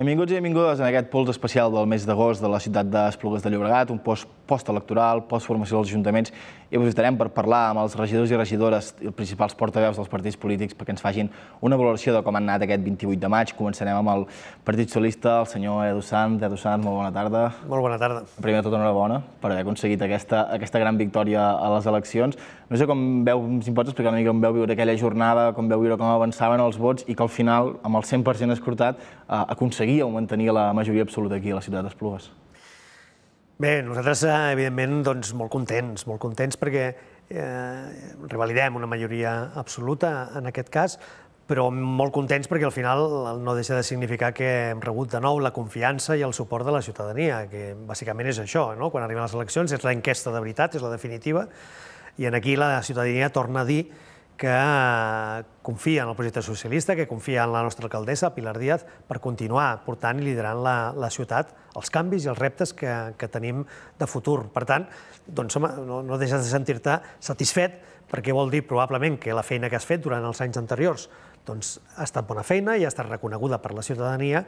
Benvinguts i benvingudes en aquest pols especial del mes d'agost de la ciutat d'Esplugues de Llobregat, un post postelectoral, postformació dels ajuntaments, i avui estarem per parlar amb els regidors i regidores i els principals portaveus dels partits polítics perquè ens facin una valoració de com han anat aquest 28 de maig. Començarem amb el Partit Socialista, el senyor Edu Sanz. Edu Sanz, molt bona tarda. Molt bona tarda. Primer de tot, enhorabona per haver aconseguit aquesta, aquesta gran victòria a les eleccions. No sé com veu, si em pots explicar una mica com veu viure aquella jornada, com veu viure com avançaven els vots i que al final, amb el 100% escrutat, eh, aconseguíeu mantenir la majoria absoluta aquí a la ciutat d'Esplugues. Bé, nosaltres, eh, evidentment, doncs, molt contents, molt contents perquè eh, revalidem una majoria absoluta en aquest cas, però molt contents perquè al final no deixa de significar que hem rebut de nou la confiança i el suport de la ciutadania, que bàsicament és això, no? quan arriben les eleccions, és l'enquesta de veritat, és la definitiva, i en aquí la ciutadania torna a dir que confia en el projecte socialista, que confia en la nostra alcaldessa, Pilar Díaz, per continuar portant i liderant la, la ciutat, els canvis i els reptes que, que tenim de futur. Per tant, doncs, home, no, no deixes de sentir-te satisfet, perquè vol dir probablement que la feina que has fet durant els anys anteriors doncs, ha estat bona feina i ha estat reconeguda per la ciutadania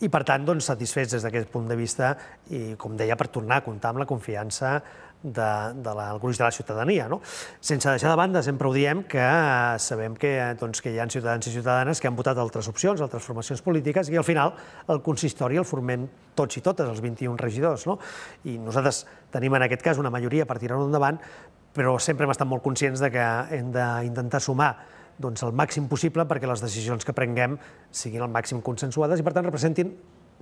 i, per tant, doncs, satisfets des d'aquest punt de vista i, com deia, per tornar a comptar amb la confiança de, de la, gruix de la ciutadania. No? Sense deixar de banda, sempre ho diem, que eh, sabem que, doncs, que hi ha ciutadans i ciutadanes que han votat altres opcions, altres formacions polítiques, i al final el consistori el formem tots i totes, els 21 regidors. No? I nosaltres tenim en aquest cas una majoria per tirar-ho endavant, però sempre hem estat molt conscients de que hem d'intentar sumar doncs, el màxim possible perquè les decisions que prenguem siguin el màxim consensuades i, per tant, representin,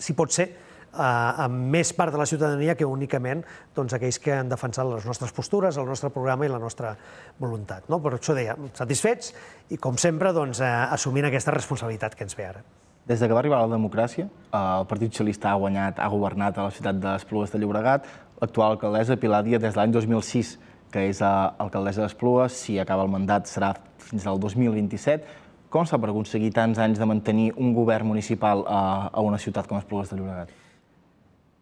si pot ser, a més part de la ciutadania que únicament doncs, aquells que han defensat les nostres postures, el nostre programa i la nostra voluntat. No? Per això deia, satisfets i, com sempre, doncs, eh, assumint aquesta responsabilitat que ens ve ara. Des de que va arribar la democràcia, eh, el Partit Socialista ha guanyat, ha governat a la ciutat d'Esplugues de Llobregat. L'actual alcaldessa Pilar Díaz, des de l'any 2006, que és eh, alcaldessa d'Esplugues, si acaba el mandat serà fins al 2027. Com s'ha per aconseguir tants anys de mantenir un govern municipal a, a una ciutat com Esplugues de Llobregat?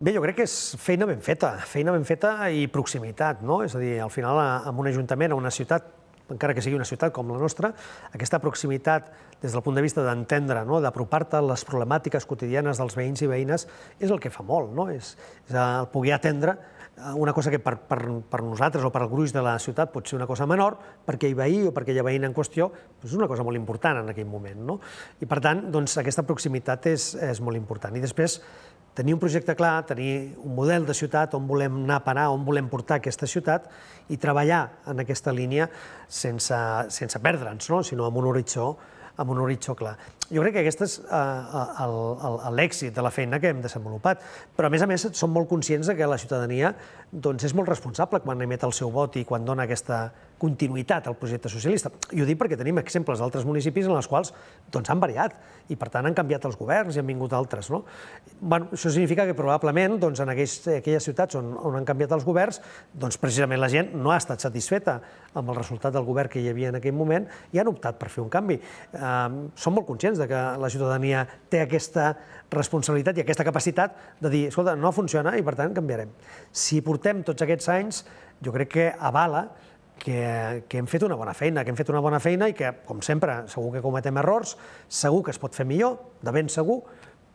Bé, jo crec que és feina ben feta, feina ben feta i proximitat, no? És a dir, al final, en un ajuntament, a una ciutat, encara que sigui una ciutat com la nostra, aquesta proximitat des del punt de vista d'entendre, no? d'apropar-te a les problemàtiques quotidianes dels veïns i veïnes, és el que fa molt, no? És, és el poder atendre una cosa que per, per, per nosaltres o per al gruix de la ciutat pot ser una cosa menor, perquè hi veí o perquè hi ha veïna en qüestió doncs és una cosa molt important en aquell moment. No? I per tant, doncs, aquesta proximitat és, és molt important. I després, tenir un projecte clar, tenir un model de ciutat on volem anar a parar, on volem portar aquesta ciutat i treballar en aquesta línia sense, sense perdre'ns, no? sinó amb un horitzó amb un horitzó clar. Jo crec que aquest és eh, l'èxit de la feina que hem desenvolupat, però a més a més som molt conscients de que la ciutadania doncs, és molt responsable quan emet el seu vot i quan dona aquesta continuïtat al projecte socialista. I ho dic perquè tenim exemples d'altres municipis en els quals doncs, han variat i, per tant, han canviat els governs i han vingut altres. No? Bueno, això significa que probablement doncs, en aquells, aquelles ciutats on, on han canviat els governs, doncs, precisament la gent no ha estat satisfeta amb el resultat del govern que hi havia en aquell moment i han optat per fer un canvi. Eh, som molt conscients de que la ciutadania té aquesta responsabilitat i aquesta capacitat de dir, escolta, no funciona i per tant canviarem. Si portem tots aquests anys, jo crec que avala que, que hem fet una bona feina, que hem fet una bona feina i que, com sempre, segur que cometem errors, segur que es pot fer millor, de ben segur,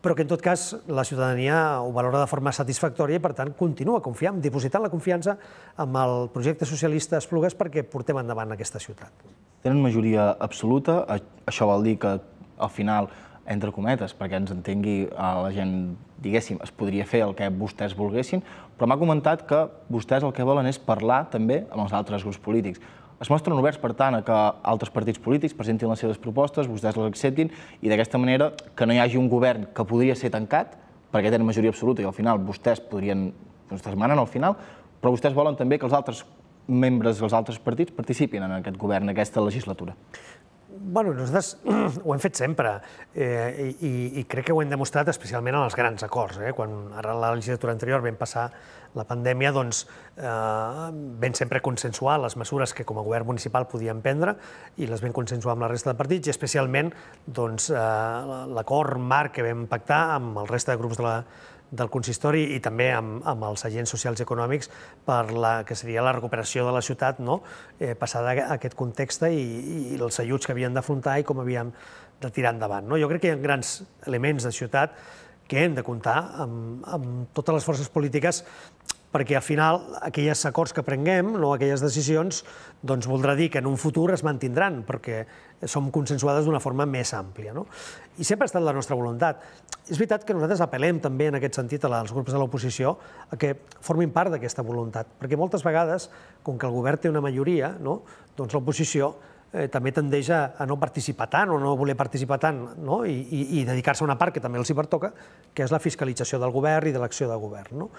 però que en tot cas la ciutadania ho valora de forma satisfactòria i per tant continua confiant, dipositant la confiança amb el projecte socialista Esplugues perquè portem endavant aquesta ciutat. Tenen majoria absoluta, això vol dir que al final entre cometes, perquè ens entengui la gent, diguéssim, es podria fer el que vostès volguessin, però m'ha comentat que vostès el que volen és parlar també amb els altres grups polítics. Es mostren oberts, per tant, a que altres partits polítics presentin les seves propostes, vostès les acceptin, i d'aquesta manera que no hi hagi un govern que podria ser tancat, perquè tenen majoria absoluta i al final vostès podrien, vostès manen al final, però vostès volen també que els altres membres dels altres partits participin en aquest govern, en aquesta legislatura. Bueno, nosaltres ho hem fet sempre eh, i, i crec que ho hem demostrat especialment en els grans acords. Eh? Quan ara la legislatura anterior vam passar la pandèmia, doncs eh, vam sempre consensuar les mesures que com a govern municipal podíem prendre i les vam consensuar amb la resta de partits i especialment doncs, eh, l'acord marc que vam pactar amb el resta de grups de la, del consistori i també amb, amb els agents socials i econòmics per la que seria la recuperació de la ciutat, no? eh, passada aquest context i, i els ajuts que havien d'afrontar i com havíem de tirar endavant. No? Jo crec que hi ha grans elements de ciutat que hem de comptar amb, amb totes les forces polítiques perquè al final aquells acords que prenguem, no, aquelles decisions, doncs voldrà dir que en un futur es mantindran, perquè som consensuades d'una forma més àmplia. No? I sempre ha estat la nostra voluntat. És veritat que nosaltres apel·lem també en aquest sentit als grups de l'oposició a que formin part d'aquesta voluntat, perquè moltes vegades, com que el govern té una majoria, no, doncs l'oposició eh, també tendeix a, a no participar tant o no voler participar tant no? i, i, i dedicar-se a una part que també els hi pertoca, que és la fiscalització del govern i de l'acció de govern. No?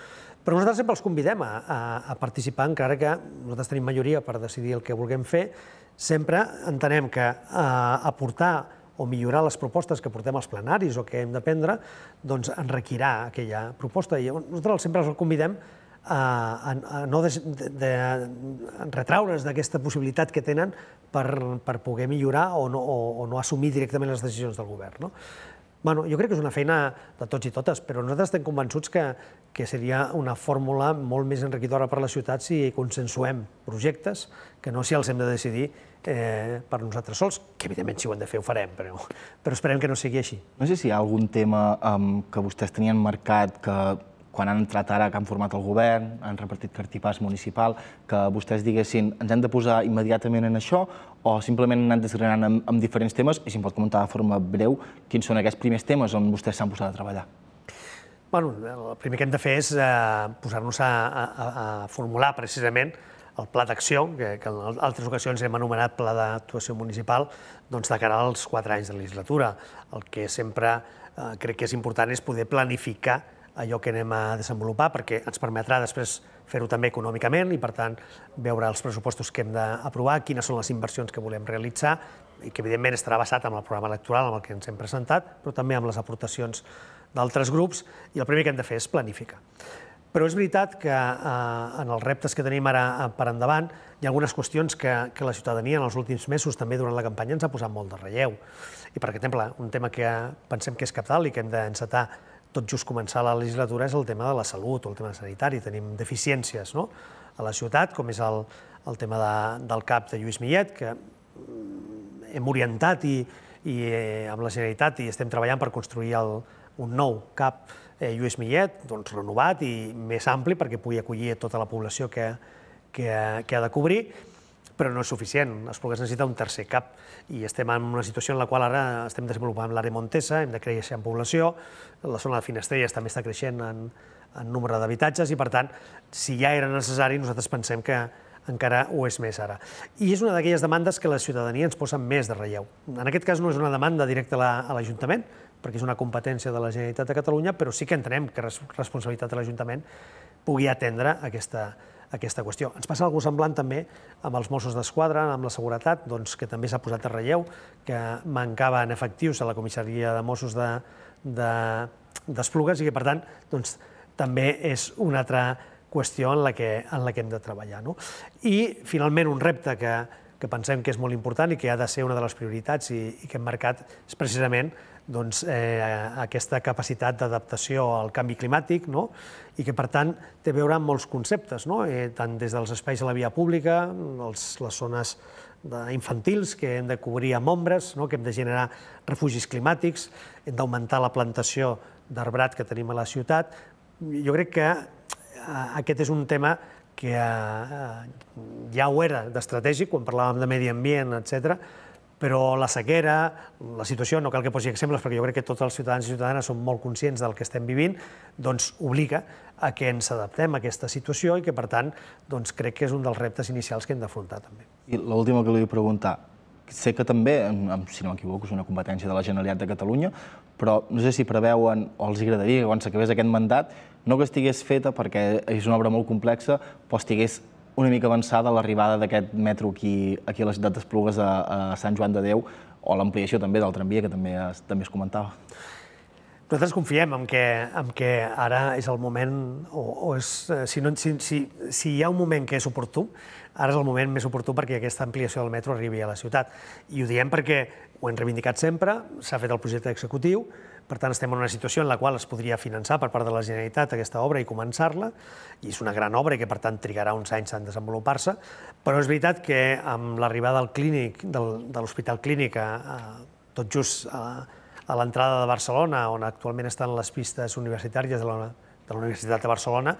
Però nosaltres sempre els convidem a, a, a participar, encara que nosaltres tenim majoria per decidir el que vulguem fer, sempre entenem que eh, aportar o millorar les propostes que portem als plenaris o que hem de prendre, doncs enriquirà aquella proposta. I nosaltres sempre els convidem a, a, a no de, de, de retraure's d'aquesta possibilitat que tenen per, per poder millorar o no, o, o no assumir directament les decisions del govern. No? Bueno, jo crec que és una feina de tots i totes, però nosaltres estem convençuts que, que seria una fórmula molt més enriquidora per a la ciutat si consensuem projectes que no si els hem de decidir eh, per nosaltres sols, que evidentment si ho hem de fer ho farem, però, però esperem que no sigui així. No sé si hi ha algun tema um, que vostès tenien marcat que quan han entrat ara, que han format el govern, han repartit cartipàs municipal, que vostès diguessin ens hem de posar immediatament en això o simplement han anat desgranant amb, amb diferents temes i si em pot comentar de forma breu quins són aquests primers temes on vostès s'han posat a treballar. Bueno, el primer que hem de fer és eh, posar-nos a, a, a formular precisament el pla d'acció, que, que en altres ocasions hem anomenat pla d'actuació municipal, doncs de cara als quatre anys de legislatura. El que sempre eh, crec que és important és poder planificar allò que anem a desenvolupar, perquè ens permetrà després fer-ho també econòmicament i, per tant, veure els pressupostos que hem d'aprovar, quines són les inversions que volem realitzar, i que, evidentment, estarà basat en el programa electoral amb el que ens hem presentat, però també amb les aportacions d'altres grups, i el primer que hem de fer és planificar. Però és veritat que eh, en els reptes que tenim ara eh, per endavant hi ha algunes qüestions que, que la ciutadania en els últims mesos, també durant la campanya, ens ha posat molt de relleu. I, per exemple, un tema que pensem que és capital i que hem d'encetar tot just començar la legislatura és el tema de la salut o el tema sanitari. Tenim deficiències no? a la ciutat, com és el, el tema de, del CAP de Lluís Millet, que mm, hem orientat i, i eh, amb la Generalitat i estem treballant per construir el, un nou CAP eh, Lluís Millet, doncs, renovat i més ampli perquè pugui acollir tota la població que, que, que ha de cobrir però no és suficient. Esplugues necessita un tercer cap i estem en una situació en la qual ara estem desenvolupant l'àrea Montesa, hem de créixer en població, la zona de Finestrelles també està creixent en, en nombre d'habitatges i, per tant, si ja era necessari, nosaltres pensem que encara ho és més ara. I és una d'aquelles demandes que la ciutadania ens posa més de relleu. En aquest cas no és una demanda directa a l'Ajuntament, perquè és una competència de la Generalitat de Catalunya, però sí que entenem que responsabilitat de l'Ajuntament pugui atendre aquesta, aquesta qüestió. Ens passa alguna semblant també amb els Mossos d'Esquadra, amb la seguretat, doncs, que també s'ha posat a relleu, que mancaven efectius a la comissaria de Mossos d'Esplugues de, i que, per tant, doncs, també és una altra qüestió en la que, en la que hem de treballar. No? I, finalment, un repte que, que pensem que és molt important i que ha de ser una de les prioritats i, i que hem marcat és precisament doncs, eh, aquesta capacitat d'adaptació al canvi climàtic no? I que, per tant, té a veure amb molts conceptes, no? eh, tant des dels espais a la via pública, els, les zones infantils que hem de cobrir amb ombres, no? que hem de generar refugis climàtics, hem d'augmentar la plantació d'arbrat que tenim a la ciutat. Jo crec que eh, aquest és un tema que eh, ja ho era d'estratègic, quan parlàvem de medi ambient, etc però la sequera, la situació, no cal que posi exemples perquè jo crec que tots els ciutadans i ciutadanes són molt conscients del que estem vivint, doncs obliga a que ens adaptem a aquesta situació i que, per tant, doncs crec que és un dels reptes inicials que hem d'afrontar també. I l'última que li vull preguntar, sé que també, si no m'equivoco, és una competència de la Generalitat de Catalunya, però no sé si preveuen o els agradaria que quan s'acabés aquest mandat no que estigués feta perquè és una obra molt complexa, però estigués una mica avançada l'arribada d'aquest metro aquí, aquí a la ciutat d'Esplugues, a, a Sant Joan de Déu, o l'ampliació també del tramvia, que també es, també es comentava. Nosaltres confiem en que, en que ara és el moment, o, o és, eh, si, no, si, si, si hi ha un moment que és oportú, ara és el moment més oportú perquè aquesta ampliació del metro arribi a la ciutat. I ho diem perquè ho hem reivindicat sempre, s'ha fet el projecte executiu, per tant, estem en una situació en la qual es podria finançar per part de la Generalitat aquesta obra i començar-la, i és una gran obra i que, per tant, trigarà uns anys en desenvolupar-se, però és veritat que amb l'arribada del clínic, del, de l'Hospital Clínic, a, a, tot just a, a l'entrada de Barcelona, on actualment estan les pistes universitàries de la, de la Universitat de Barcelona,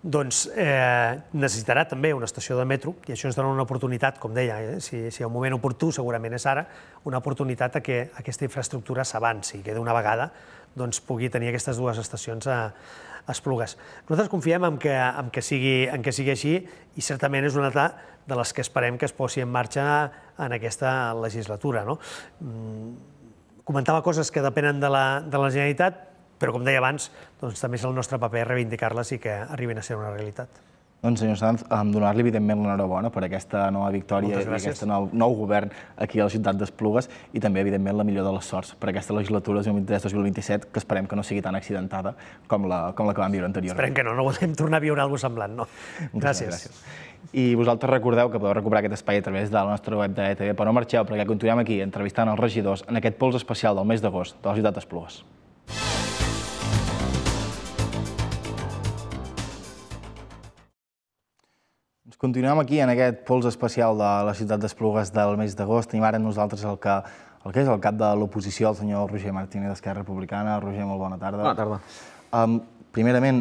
doncs eh, necessitarà també una estació de metro, i això ens dona una oportunitat, com deia, eh, si, si el moment oportú segurament és ara, una oportunitat a que aquesta infraestructura s'avanci, que d'una vegada doncs, pugui tenir aquestes dues estacions a, a Esplugues. Nosaltres confiem en que, en, que sigui, en que sigui així i certament és una de les que esperem que es posi en marxa en aquesta legislatura. No? Mm, comentava coses que depenen de la, de la Generalitat, però com deia abans, doncs, també és el nostre paper reivindicar-les i que arribin a ser una realitat. Doncs, senyor Sanz, donar-li, evidentment, l'enhorabona per aquesta nova victòria i aquest nou, nou govern aquí a la ciutat d'Esplugues i també, evidentment, la millor de les sorts per aquesta legislatura 2023-2027, que esperem que no sigui tan accidentada com la, com la que vam viure anteriorment. Esperem que no, no volem tornar a viure alguna semblant, no? Gràcies. gràcies. I vosaltres recordeu que podeu recuperar aquest espai a través de la nostra web de ETV, però no marxeu, perquè continuem aquí entrevistant els regidors en aquest pols especial del mes d'agost de la ciutat d'Esplugues. Continuem aquí en aquest pols especial de la ciutat d'Esplugues del mes d'agost. Tenim ara nosaltres el que, el que és el cap de l'oposició, el senyor Roger Martínez d'Esquerra Republicana. Roger, molt bona tarda. Bona tarda. Um, primerament,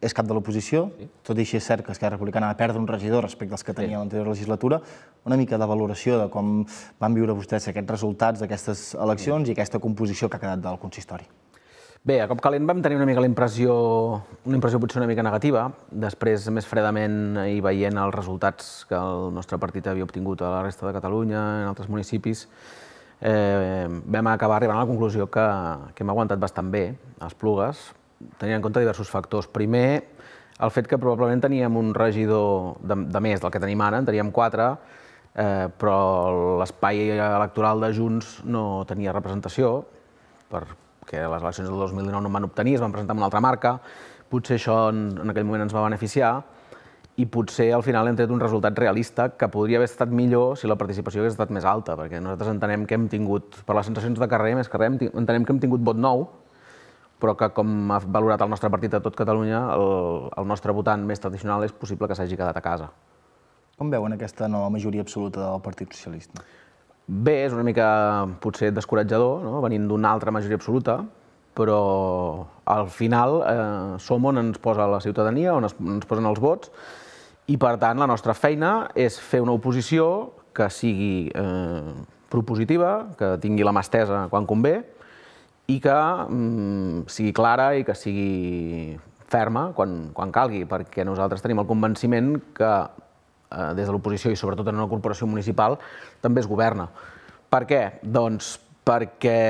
és cap de l'oposició, sí. tot i així és cert que Esquerra Republicana va perdre un regidor respecte als que tenia sí. l'anterior legislatura. Una mica de valoració de com van viure vostès aquests resultats d'aquestes eleccions sí. i aquesta composició que ha quedat del consistori. Bé, a cop calent vam tenir una mica la impressió, una impressió potser una mica negativa. Després, més fredament, i veient els resultats que el nostre partit havia obtingut a la resta de Catalunya, en altres municipis, eh, vam acabar arribant a la conclusió que, que hem aguantat bastant bé els Plugues, tenint en compte diversos factors. Primer, el fet que probablement teníem un regidor de, de més del que tenim ara, en teníem quatre, eh, però l'espai electoral de Junts no tenia representació per, que les eleccions del 2019 no van obtenir, es van presentar amb una altra marca, potser això en, en aquell moment ens va beneficiar, i potser al final hem tret un resultat realista que podria haver estat millor si la participació hagués estat més alta, perquè nosaltres entenem que hem tingut, per les sensacions de carrer, més carrer, entenem que hem tingut vot nou, però que com ha valorat el nostre partit a tot Catalunya, el, el nostre votant més tradicional és possible que s'hagi quedat a casa. Com veuen aquesta nova majoria absoluta del Partit Socialista? Bé, és una mica potser descoratjador, no? venint d'una altra majoria absoluta, però al final eh, som on ens posa la ciutadania, on es, ens posen els vots, i per tant la nostra feina és fer una oposició que sigui eh, propositiva, que tingui la mà estesa quan convé, i que mm, sigui clara i que sigui ferma quan, quan calgui, perquè nosaltres tenim el convenciment que eh, des de l'oposició i sobretot en una corporació municipal, també es governa. Per què? Doncs perquè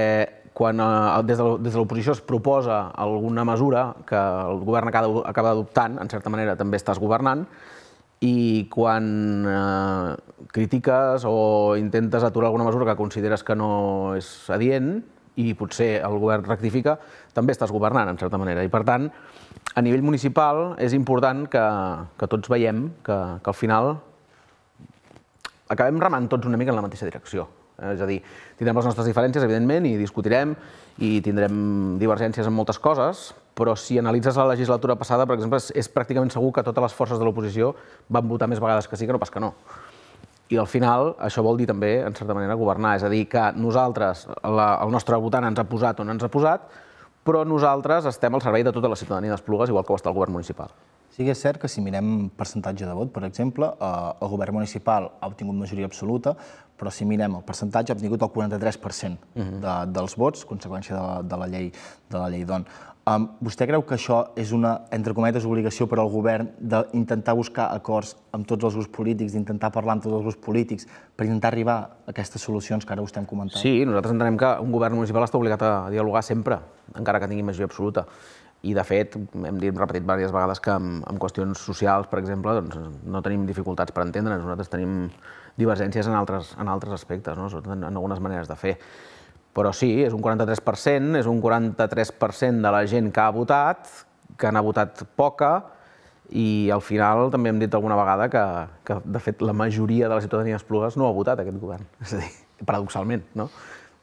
quan eh, des de l'oposició es proposa alguna mesura que el govern acaba, acaba adoptant, en certa manera també estàs governant, i quan eh, critiques o intentes aturar alguna mesura que consideres que no és adient i potser el govern rectifica, també estàs governant, en certa manera. I, per tant, a nivell municipal és important que, que tots veiem que, que al final acabem remant tots una mica en la mateixa direcció. És a dir, tindrem les nostres diferències, evidentment, i discutirem, i tindrem divergències en moltes coses, però si analitzes la legislatura passada, per exemple, és, és pràcticament segur que totes les forces de l'oposició van votar més vegades que sí que no pas que no. I al final això vol dir també, en certa manera, governar. És a dir, que nosaltres, la, el nostre votant ens ha posat on ens ha posat, però nosaltres estem al servei de tota la ciutadania d'Esplugues, igual que ho està el govern municipal. Sí que és cert que si mirem percentatge de vot, per exemple, eh, el govern municipal ha obtingut majoria absoluta, però si mirem el percentatge ha obtingut el 43% uh -huh. de, dels vots, conseqüència de, de la llei de la llei d'on. Um, vostè creu que això és una, entre cometes, obligació per al govern d'intentar buscar acords amb tots els grups polítics, d'intentar parlar amb tots els grups polítics per intentar arribar a aquestes solucions que ara ho estem comentant? Sí, nosaltres entenem que un govern municipal està obligat a dialogar sempre, encara que tingui majoria absoluta. I, de fet, hem dit, repetit diverses vegades que en, en qüestions socials, per exemple, doncs, no tenim dificultats per entendre'ns, nosaltres tenim divergències en altres, en altres aspectes, no? en, en algunes maneres de fer. Però sí, és un 43%, és un 43% de la gent que ha votat, que n'ha votat poca, i al final també hem dit alguna vegada que, que de fet, la majoria de la ciutadania d'Esplugues no ha votat aquest govern. És a dir, paradoxalment, no?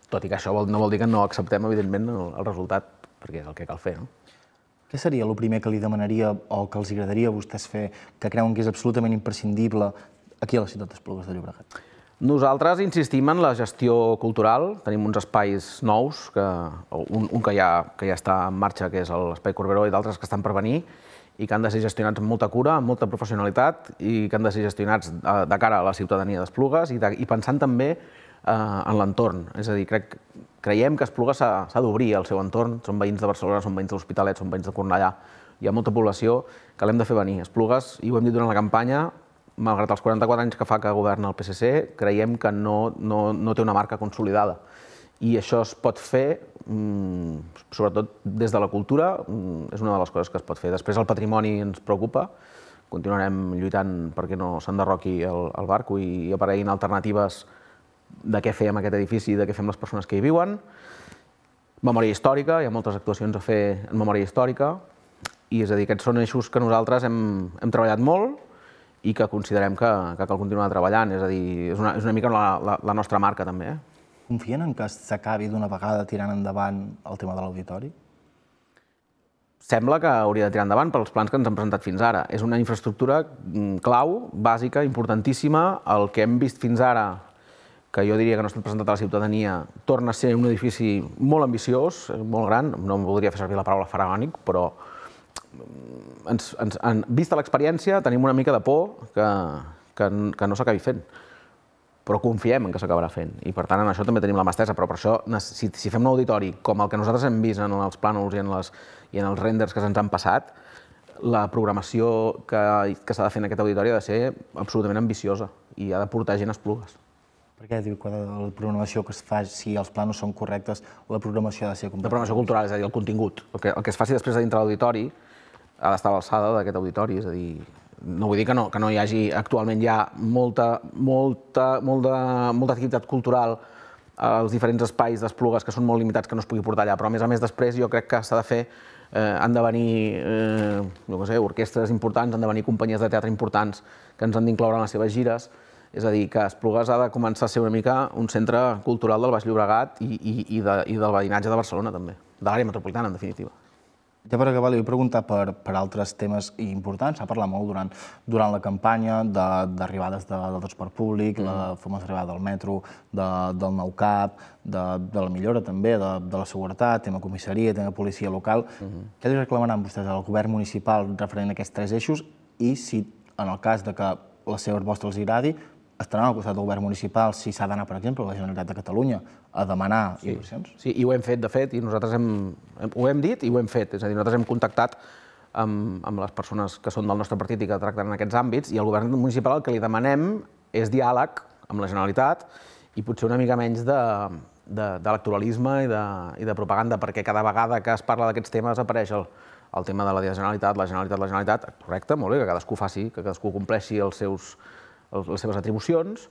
Tot i que això no vol dir que no acceptem, evidentment, el, el resultat, perquè és el que cal fer, no? Què seria el primer que li demanaria o que els agradaria a vostès fer, que creuen que és absolutament imprescindible aquí a la ciutat d'Esplugues de Llobregat? Nosaltres insistim en la gestió cultural. Tenim uns espais nous, que, un, un que, ja, que ja està en marxa, que és l'Espai Corberó, i d'altres que estan per venir, i que han de ser gestionats amb molta cura, amb molta professionalitat, i que han de ser gestionats de, de cara a la ciutadania d'Esplugues i, de, i pensant també eh, en l'entorn. És a dir, crec, creiem que Esplugues s'ha d'obrir al seu entorn. Són veïns de Barcelona, són veïns de l'Hospitalet, són veïns de Cornellà. Hi ha molta població que l'hem de fer venir. Esplugues, i ho hem dit durant la campanya, malgrat els 44 anys que fa que governa el PSC, creiem que no, no, no té una marca consolidada. I això es pot fer, mmm, sobretot des de la cultura, mmm, és una de les coses que es pot fer. Després el patrimoni ens preocupa, continuarem lluitant perquè no s'enderroqui el, el barco i, i apareguin alternatives de què fem aquest edifici i de què fem les persones que hi viuen. Memòria històrica, hi ha moltes actuacions a fer en memòria històrica, i és a dir, aquests són eixos que nosaltres hem, hem treballat molt, i que considerem que, que cal continuar treballant. És a dir, és una, és una mica la, la, la nostra marca també. Eh? Confien en que s'acabi d'una vegada tirant endavant el tema de l'auditori? Sembla que hauria de tirar endavant pels plans que ens han presentat fins ara. És una infraestructura mm, clau, bàsica, importantíssima. El que hem vist fins ara, que jo diria que no estat presentat a la ciutadania, torna a ser un edifici molt ambiciós, molt gran, no em voldria fer servir la paraula faraònic, però ens, ens, en, vista l'experiència, tenim una mica de por que, que, que no s'acabi fent però confiem en que s'acabarà fent. I per tant, en això també tenim la mà estesa, però per això, si, si fem un auditori com el que nosaltres hem vist en els plànols i en, les, i en els renders que se'ns han passat, la programació que, que s'ha de fer en aquest auditori ha de ser absolutament ambiciosa i ha de portar gent a esplugues. Per què diu que la programació que es fa, si els planos són correctes, la programació ha de ser completament... La programació cultural, és a dir, el contingut. El que, el que es faci després de dintre l'auditori ha d'estar a l'alçada d'aquest auditori, és a dir, no vull dir que no, que no hi hagi, actualment ha molta, molta, molta, molta activitat cultural als diferents espais d'esplugues que són molt limitats que no es pugui portar allà, però a més a més després jo crec que s'ha de fer, eh, han de venir, eh, no sé, orquestres importants, han de venir companyies de teatre importants que ens han d'incloure en les seves gires, és a dir, que Esplugues ha de començar a ser una mica un centre cultural del Baix Llobregat i, i, i, de, i del veïnatge de Barcelona també, de l'àrea metropolitana en definitiva. Ja per acabar, li vull preguntar per, per altres temes importants. S'ha parlat molt durant, durant la campanya d'arribades de, de, del transport públic, mm. la famosa arribada del metro, de, del nou CAP, de, de la millora també, de, de la seguretat, tema comissaria, tema policia local. Mm -hmm. Què li reclamaran vostès al govern municipal referent a aquests tres eixos i si, en el cas de que la seva proposta els agradi, estaran al costat del govern municipal si s'ha d'anar, per exemple, a la Generalitat de Catalunya a demanar sí. inversions? Sí, i ho hem fet, de fet, i nosaltres hem, hem, ho hem dit i ho hem fet. És a dir, nosaltres hem contactat amb, amb les persones que són del nostre partit i que tracten en aquests àmbits, i al govern municipal el que li demanem és diàleg amb la Generalitat i potser una mica menys de, d'electoralisme i, de, i de propaganda, perquè cada vegada que es parla d'aquests temes apareix el, el tema de la Generalitat, la Generalitat, la Generalitat, correcte, molt bé, que cadascú faci, que cadascú compleixi els seus, les seves atribucions,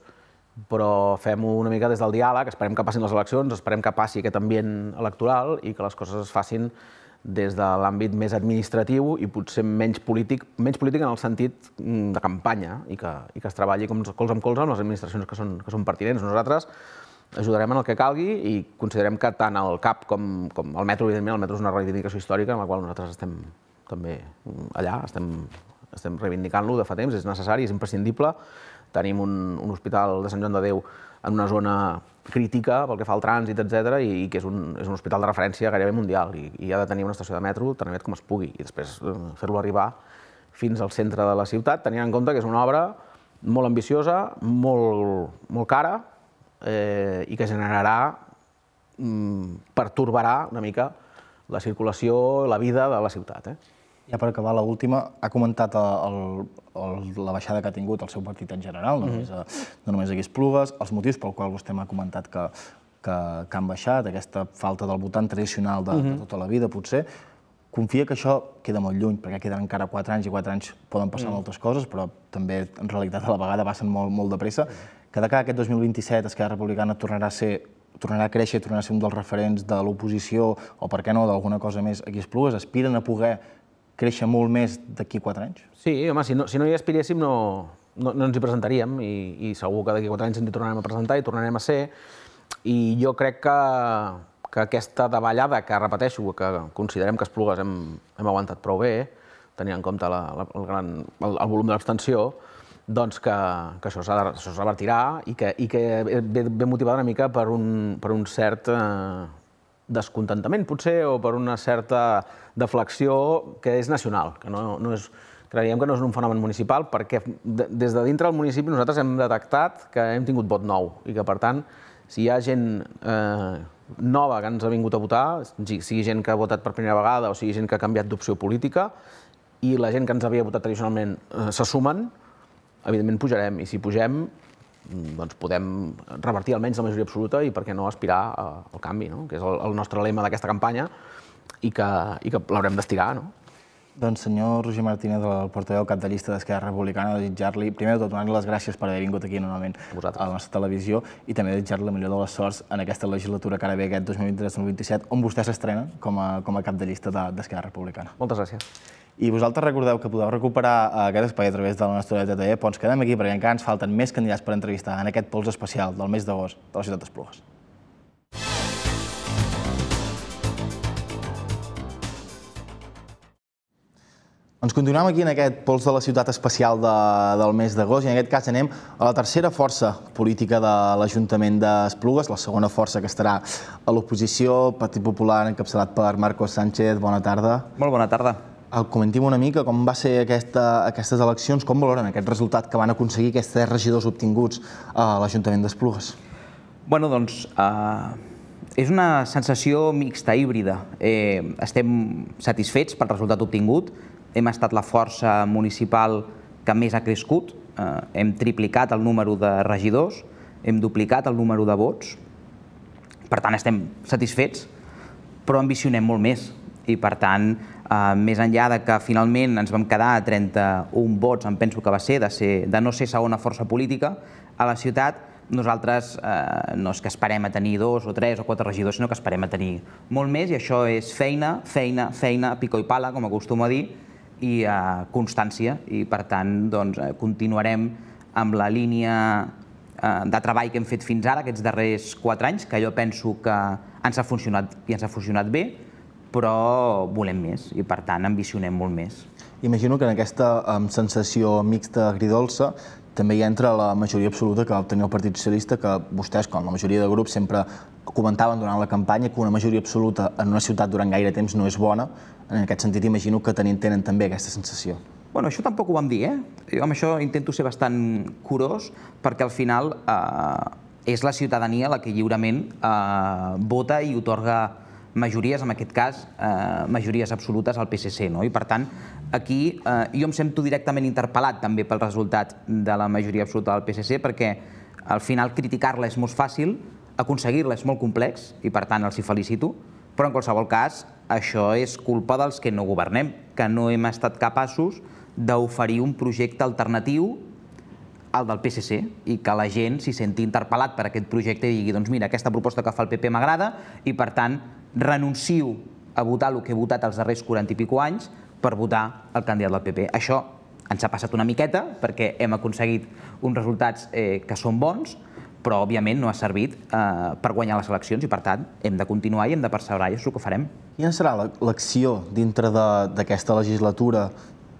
però fem-ho una mica des del diàleg, esperem que passin les eleccions, esperem que passi aquest ambient electoral i que les coses es facin des de l'àmbit més administratiu i potser menys polític, menys polític en el sentit mm, de campanya i que, i que es treballi com cols amb cols amb les administracions que són, que són pertinents. Nosaltres ajudarem en el que calgui i considerem que tant el CAP com, com el metro, evidentment, el metro és una reivindicació històrica en la qual nosaltres estem també allà, estem, estem reivindicant-lo de fa temps, és necessari, és imprescindible, Tenim un, un hospital de Sant Joan de Déu en una zona crítica pel que fa al trànsit, etc i, i que és un, és un hospital de referència gairebé mundial i, i ha de tenir una estació de metro tan aviat com es pugui i després eh, fer-lo arribar fins al centre de la ciutat, tenint en compte que és una obra molt ambiciosa, molt, molt cara eh, i que generarà, mm, pertorbarà una mica la circulació, la vida de la ciutat. Eh? Ja per acabar, l'última, ha comentat el, el, la baixada que ha tingut el seu partit en general, no, mm -hmm. només, a, no només aquí Esplugues, els motius pel qual vostè m'ha comentat que, que, que han baixat, aquesta falta del votant tradicional de, mm -hmm. de mhm. tota la vida, potser, confia que això queda molt lluny, perquè queden encara 4 anys i 4 anys poden passar mm. moltes coses, però també en realitat a la vegada passen molt, molt de pressa. Que de cara a aquest 2027 Esquerra Republicana tornarà a ser tornarà a créixer, tornarà a ser un dels referents de l'oposició, o per què no, d'alguna cosa més aquí a Esplugues, aspiren a poder créixer molt més d'aquí quatre anys? Sí, home, si no, si no hi aspiréssim no, no, no ens hi presentaríem i, i segur que d'aquí quatre anys ens hi tornarem a presentar i tornarem a ser. I jo crec que, que aquesta davallada, que repeteixo, que considerem que Esplugues hem, hem aguantat prou bé, tenint en compte la, la, el, gran, el, el volum de l'abstenció, doncs que, que això es revertirà i que, i que ve, ve motivat una mica per un, per un cert eh, descontentament, potser, o per una certa deflexió que és nacional, que no, no és, creiem que no és un fenomen municipal perquè de, des de dintre del municipi nosaltres hem detectat que hem tingut vot nou i que, per tant, si hi ha gent eh, nova que ens ha vingut a votar, sigui gent que ha votat per primera vegada o sigui gent que ha canviat d'opció política, i la gent que ens havia votat tradicionalment eh, se sumen, evidentment pujarem, i si pugem, doncs podem revertir almenys la majoria absoluta i per què no aspirar al canvi, no? que és el, el nostre lema d'aquesta campanya i que, i que l'haurem d'estirar. No? Doncs senyor Roger Martínez, el portaveu cap de llista d'Esquerra Republicana, desitjar-li, primer de tot, donar-li les gràcies per haver vingut aquí novament a la nostra televisió i també desitjar-li la millor de les sorts en aquesta legislatura que ara ve aquest 2023-2027, on vostè s'estrena com, a, com a cap de llista d'Esquerra Republicana. Moltes gràcies. I vosaltres recordeu que podeu recuperar eh, aquest espai a través de la nostra TTE, però ens quedem aquí perquè encara ens falten més candidats per entrevistar en aquest pols especial del mes d'agost de la ciutat d'Esplugues. Ens continuem aquí en aquest pols de la ciutat especial de, del mes d'agost i en aquest cas anem a la tercera força política de l'Ajuntament d'Esplugues, la segona força que estarà a l'oposició, Partit Popular encapçalat per Marcos Sánchez. Bona tarda. Molt bona tarda. Comentim una mica com va ser aquesta, aquestes eleccions, com valoren aquest resultat que van aconseguir aquests tres regidors obtinguts a l'Ajuntament d'Esplugues? Bueno, doncs, eh, és una sensació mixta, híbrida. Eh, estem satisfets pel resultat obtingut, hem estat la força municipal que més ha crescut, eh, hem triplicat el número de regidors, hem duplicat el número de vots, per tant estem satisfets, però ambicionem molt més i per tant, eh, més enllà de que finalment ens vam quedar a 31 vots, em penso que va ser de, ser, de no ser segona força política a la ciutat, nosaltres eh, no és que esperem a tenir dos o tres o quatre regidors, sinó que esperem a tenir molt més i això és feina, feina, feina, pico i pala, com acostumo a dir, i eh, constància i per tant doncs, eh, continuarem amb la línia eh, de treball que hem fet fins ara, aquests darrers quatre anys, que jo penso que ens ha funcionat i ens ha funcionat bé, però volem més i per tant ambicionem molt més. Imagino que en aquesta um, sensació mixta agridolça també hi entra la majoria absoluta que va obtenir el Partit Socialista, que vostès, com la majoria de grups, sempre comentaven durant la campanya que una majoria absoluta en una ciutat durant gaire temps no és bona. En aquest sentit, imagino que tenen, tenen també aquesta sensació. Bueno, això tampoc ho vam dir, eh? Jo amb això intento ser bastant curós, perquè al final eh, és la ciutadania la que lliurement eh, vota i otorga majories, en aquest cas, eh, majories absolutes al PSC. No? I per tant, aquí eh, jo em sento directament interpel·lat també pel resultat de la majoria absoluta del PSC perquè al final criticar-la és molt fàcil, aconseguir-la és molt complex i per tant els hi felicito, però en qualsevol cas això és culpa dels que no governem, que no hem estat capaços d'oferir un projecte alternatiu al del PSC i que la gent s'hi senti interpel·lat per aquest projecte i digui doncs mira, aquesta proposta que fa el PP m'agrada i per tant renuncio a votar el que he votat els darrers 40 i pico anys per votar el candidat del PP. Això ens ha passat una miqueta perquè hem aconseguit uns resultats eh, que són bons, però òbviament no ha servit eh, per guanyar les eleccions i per tant hem de continuar i hem de perseverar i és el que farem. Quina serà l'acció dintre d'aquesta legislatura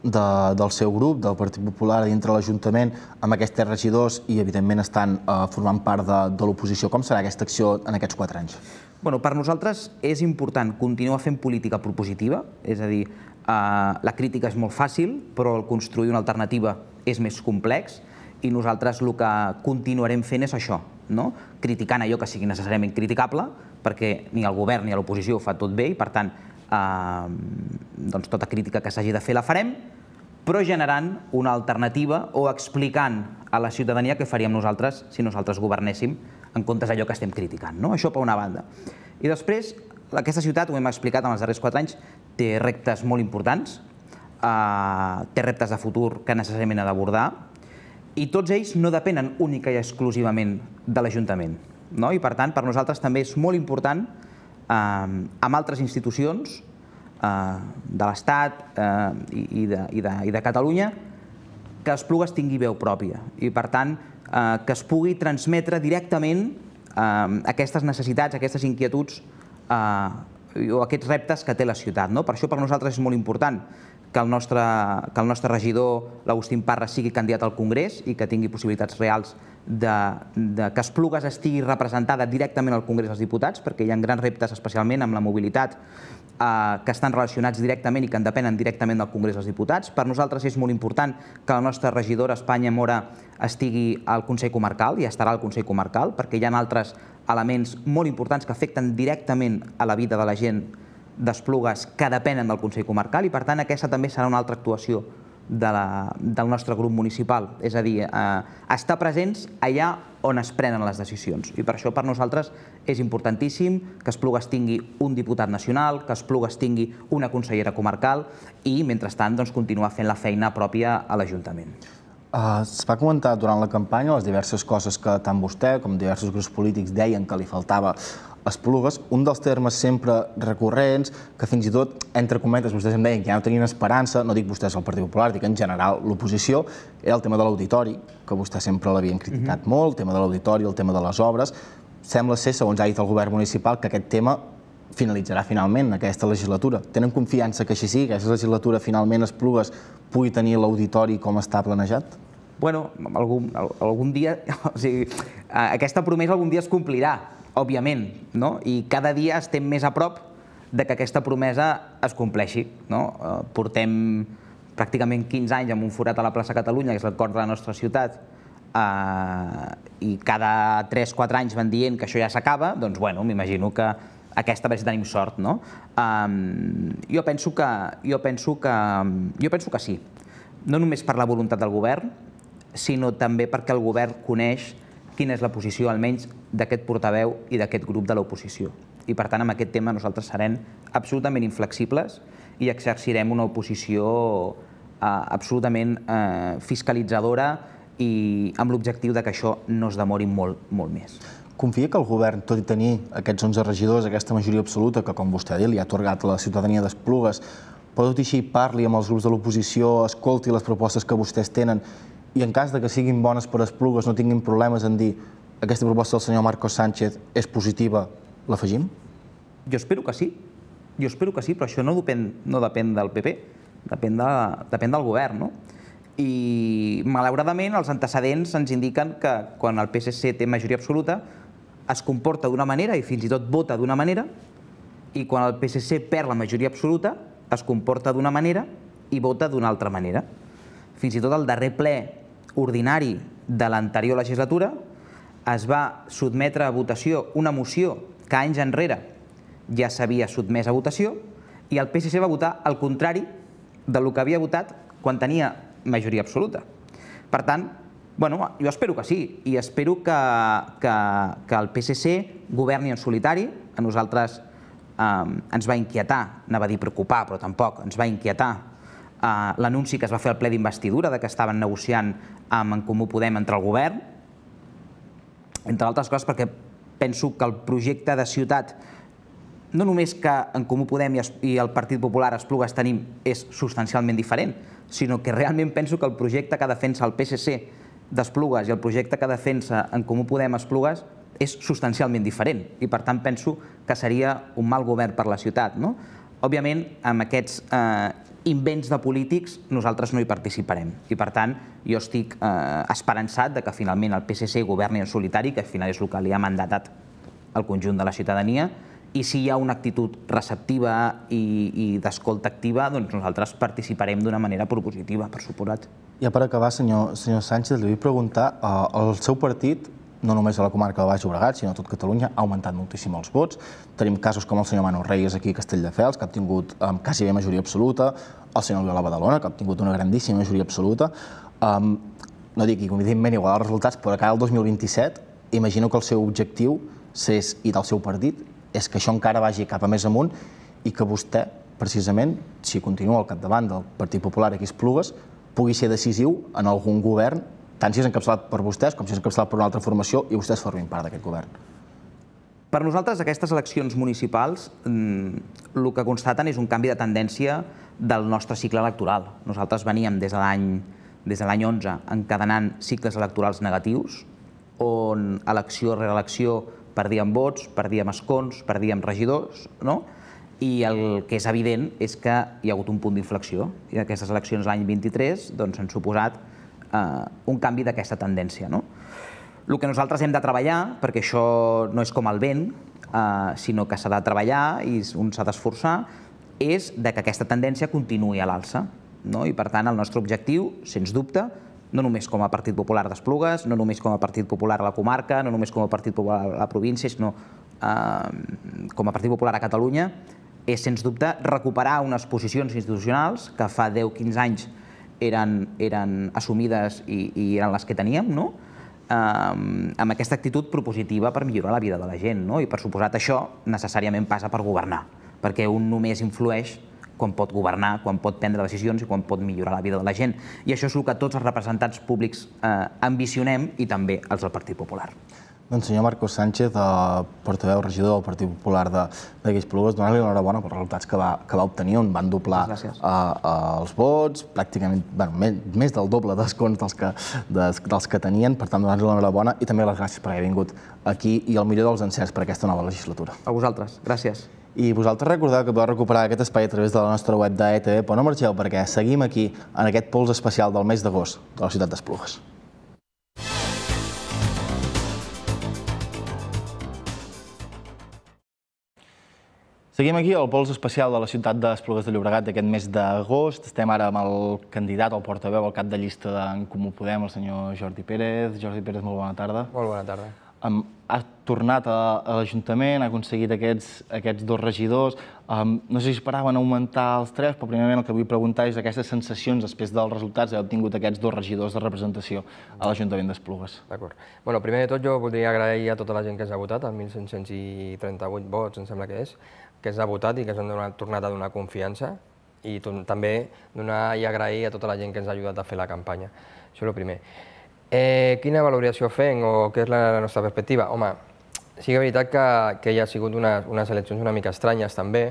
de, del seu grup, del Partit Popular, dintre l'Ajuntament, amb aquests regidors i, evidentment, estan eh, formant part de, de l'oposició. Com serà aquesta acció en aquests quatre anys? Bueno, per nosaltres és important continuar fent política propositiva, és a dir, eh, la crítica és molt fàcil, però el construir una alternativa és més complex i nosaltres el que continuarem fent és això, no? criticant allò que sigui necessàriament criticable, perquè ni el govern ni l'oposició ho fa tot bé i, per tant, eh, doncs tota crítica que s'hagi de fer la farem, però generant una alternativa o explicant a la ciutadania què faríem nosaltres si nosaltres governéssim en comptes d'allò que estem criticant. No? Això per una banda. I després, aquesta ciutat, ho hem explicat en els darrers quatre anys, té reptes molt importants, eh, té reptes de futur que necessàriament ha d'abordar, i tots ells no depenen única i exclusivament de l'Ajuntament. No? I per tant, per nosaltres també és molt important eh, amb altres institucions eh, de l'Estat eh, i, i, de, i, de, i de Catalunya que Esplugues tingui veu pròpia. I per tant, que es pugui transmetre directament eh, aquestes necessitats, aquestes inquietuds eh, o aquests reptes que té la ciutat. No? Per això per nosaltres és molt important que el nostre, que el nostre regidor, l'Agustín Parra, sigui candidat al Congrés i que tingui possibilitats reals de, de que Esplugues estigui representada directament al Congrés dels Diputats, perquè hi ha grans reptes, especialment amb la mobilitat, eh, que estan relacionats directament i que en depenen directament del Congrés dels Diputats. Per nosaltres és molt important que la nostra regidora Espanya Mora estigui al Consell Comarcal i estarà al Consell Comarcal, perquè hi ha altres elements molt importants que afecten directament a la vida de la gent d'Esplugues que depenen del Consell Comarcal i, per tant, aquesta també serà una altra actuació de la, del nostre grup municipal. És a dir, eh, estar presents allà on es prenen les decisions. I per això per nosaltres és importantíssim que Esplugues tingui un diputat nacional, que Esplugues tingui una consellera comarcal i, mentrestant, doncs, continuar fent la feina pròpia a l'Ajuntament. Uh, es va comentar durant la campanya les diverses coses que tant vostè com diversos grups polítics deien que li faltava Esplugues, un dels termes sempre recurrents, que fins i tot, entre cometes, vostès em deien que ja no tenien esperança, no dic vostès el Partit Popular, dic en general l'oposició, era el tema de l'auditori, que vostè sempre l'havien criticat uh -huh. molt, el tema de l'auditori, el tema de les obres. Sembla ser, segons ha dit el govern municipal, que aquest tema finalitzarà finalment en aquesta legislatura. Tenen confiança que així sigui, que aquesta legislatura finalment Esplugues pugui tenir l'auditori com està planejat? Bueno, algun, algun dia, o sigui, aquesta promesa algun dia es complirà, òbviament, no? i cada dia estem més a prop de que aquesta promesa es compleixi. No? Eh, portem pràcticament 15 anys amb un forat a la plaça Catalunya, que és el cor de la nostra ciutat, eh, i cada 3-4 anys van dient que això ja s'acaba, doncs bueno, m'imagino que aquesta vegada tenim sort, no? Um, jo, penso que, jo, penso que, jo penso que sí. No només per la voluntat del govern, sinó també perquè el govern coneix quina és la posició, almenys, d'aquest portaveu i d'aquest grup de l'oposició. I, per tant, amb aquest tema nosaltres serem absolutament inflexibles i exercirem una oposició eh, absolutament eh, fiscalitzadora i amb l'objectiu de que això no es demori molt, molt més. Confia que el govern, tot i tenir aquests 11 regidors, aquesta majoria absoluta, que com vostè ha dit, li ha atorgat a la ciutadania d'Esplugues, però tot i així parli amb els grups de l'oposició, escolti les propostes que vostès tenen i en cas de que siguin bones per Esplugues no tinguin problemes en dir aquesta proposta del senyor Marcos Sánchez és positiva, l'afegim? Jo espero que sí. Jo espero que sí, però això no depèn, no depèn del PP, depèn, de, depèn del govern, no? I, malauradament, els antecedents ens indiquen que quan el PSC té majoria absoluta es comporta d'una manera i fins i tot vota d'una manera i quan el PSC perd la majoria absoluta es comporta d'una manera i vota d'una altra manera. Fins i tot el darrer ple ordinari de l'anterior legislatura es va sotmetre a votació una moció que anys enrere ja s'havia sotmès a votació i el PSC va votar al contrari del que havia votat quan tenia majoria absoluta. Per tant, bueno, jo espero que sí, i espero que, que, que el PSC governi en solitari. A nosaltres eh, ens va inquietar, anava a dir preocupar, però tampoc, ens va inquietar eh, l'anunci que es va fer al ple d'investidura de que estaven negociant amb En Comú Podem entre el govern, entre altres coses perquè penso que el projecte de ciutat no només que en Comú Podem i el Partit Popular Esplugues tenim és substancialment diferent, sinó que realment penso que el projecte que defensa el PSC d'Esplugues i el projecte que defensa en Comú Podem Esplugues és substancialment diferent i per tant penso que seria un mal govern per la ciutat. No? Òbviament, amb aquests eh, invents de polítics nosaltres no hi participarem. I per tant, jo estic eh, esperançat de que finalment el PSC governi en solitari, que al final és el que li ha mandatat al conjunt de la ciutadania, i si hi ha una actitud receptiva i, i d'escolta activa, doncs nosaltres participarem d'una manera propositiva, per suposat. Ja per acabar, senyor, senyor Sánchez, li vull preguntar, eh, el seu partit no només a la comarca del Baix Llobregat, sinó a tot Catalunya, ha augmentat moltíssim els vots. Tenim casos com el senyor Manu Reyes aquí a Castelldefels, que ha obtingut um, quasi bé majoria absoluta, el senyor Vila Badalona, que ha obtingut una grandíssima majoria absoluta. Um, no dic evidentment igual els resultats, però cada el 2027 imagino que el seu objectiu és, i del seu partit és que això encara vagi cap a més amunt i que vostè, precisament, si continua al capdavant del Partit Popular aquí a Esplugues, pugui ser decisiu en algun govern tant si és encapçalat per vostès com si és encapçalat per una altra formació i vostès formin part d'aquest govern. Per nosaltres, aquestes eleccions municipals mm, el que constaten és un canvi de tendència del nostre cicle electoral. Nosaltres veníem des de l'any des de l'any 11 encadenant cicles electorals negatius, on elecció rere elecció perdíem vots, perdíem escons, perdíem regidors, no? i el que és evident és que hi ha hagut un punt d'inflexió i aquestes eleccions l'any 23 doncs, han suposat eh, un canvi d'aquesta tendència. No? El que nosaltres hem de treballar, perquè això no és com el vent, eh, sinó que s'ha de treballar i un s'ha d'esforçar, és de que aquesta tendència continuï a l'alça. No? I per tant el nostre objectiu, sens dubte, no només com a Partit Popular d'Esplugues, no només com a Partit Popular a la comarca, no només com a Partit Popular a la província, sinó eh, com a Partit Popular a Catalunya, és, sens dubte, recuperar unes posicions institucionals que fa 10-15 anys eren, eren assumides i, i eren les que teníem, no? eh, amb aquesta actitud propositiva per millorar la vida de la gent. No? I per suposat això necessàriament passa per governar, perquè un només influeix quan pot governar, quan pot prendre decisions i quan pot millorar la vida de la gent. I això és el que tots els representants públics eh, ambicionem i també els del Partit Popular. Doncs senyor Marcos Sánchez, eh, portaveu regidor del Partit Popular de, de donar-li l'enhorabona pels resultats que va, que va obtenir, on van doblar eh, eh, els vots, pràcticament bueno, més, més del doble d'escons dels, que, des, dels que tenien, per tant, donar-li l'enhorabona i també les gràcies per haver vingut aquí i el millor dels encerts per aquesta nova legislatura. A vosaltres, gràcies. I vosaltres recordeu que podeu recuperar aquest espai a través de la nostra web d'ETV, però no marxeu perquè seguim aquí en aquest pols especial del mes d'agost de la ciutat d'Esplugues. Seguim aquí al pols especial de la ciutat d'Esplugues de Llobregat d'aquest mes d'agost. Estem ara amb el candidat, el portaveu, el cap de llista d'en Comú Podem, el senyor Jordi Pérez. Jordi Pérez, molt bona tarda. Molt bona tarda. Um, ha tornat a, a l'Ajuntament, ha aconseguit aquests, aquests dos regidors. Um, no sé si esperaven augmentar els tres, però primerament el que vull preguntar és aquestes sensacions després dels resultats d'haver obtingut aquests dos regidors de representació a l'Ajuntament d'Esplugues. D'acord. Bueno, primer de tot jo voldria agrair a tota la gent que ens ha votat, els 1.538 vots, em sembla que és, que ens ha votat i que ens han donat, tornat a donar confiança i també donar i agrair a tota la gent que ens ha ajudat a fer la campanya. Això és el primer. Eh, quina valoració fem o què és la, la nostra perspectiva? Home, sí que és veritat que, que hi ha sigut unes, unes eleccions una mica estranyes també,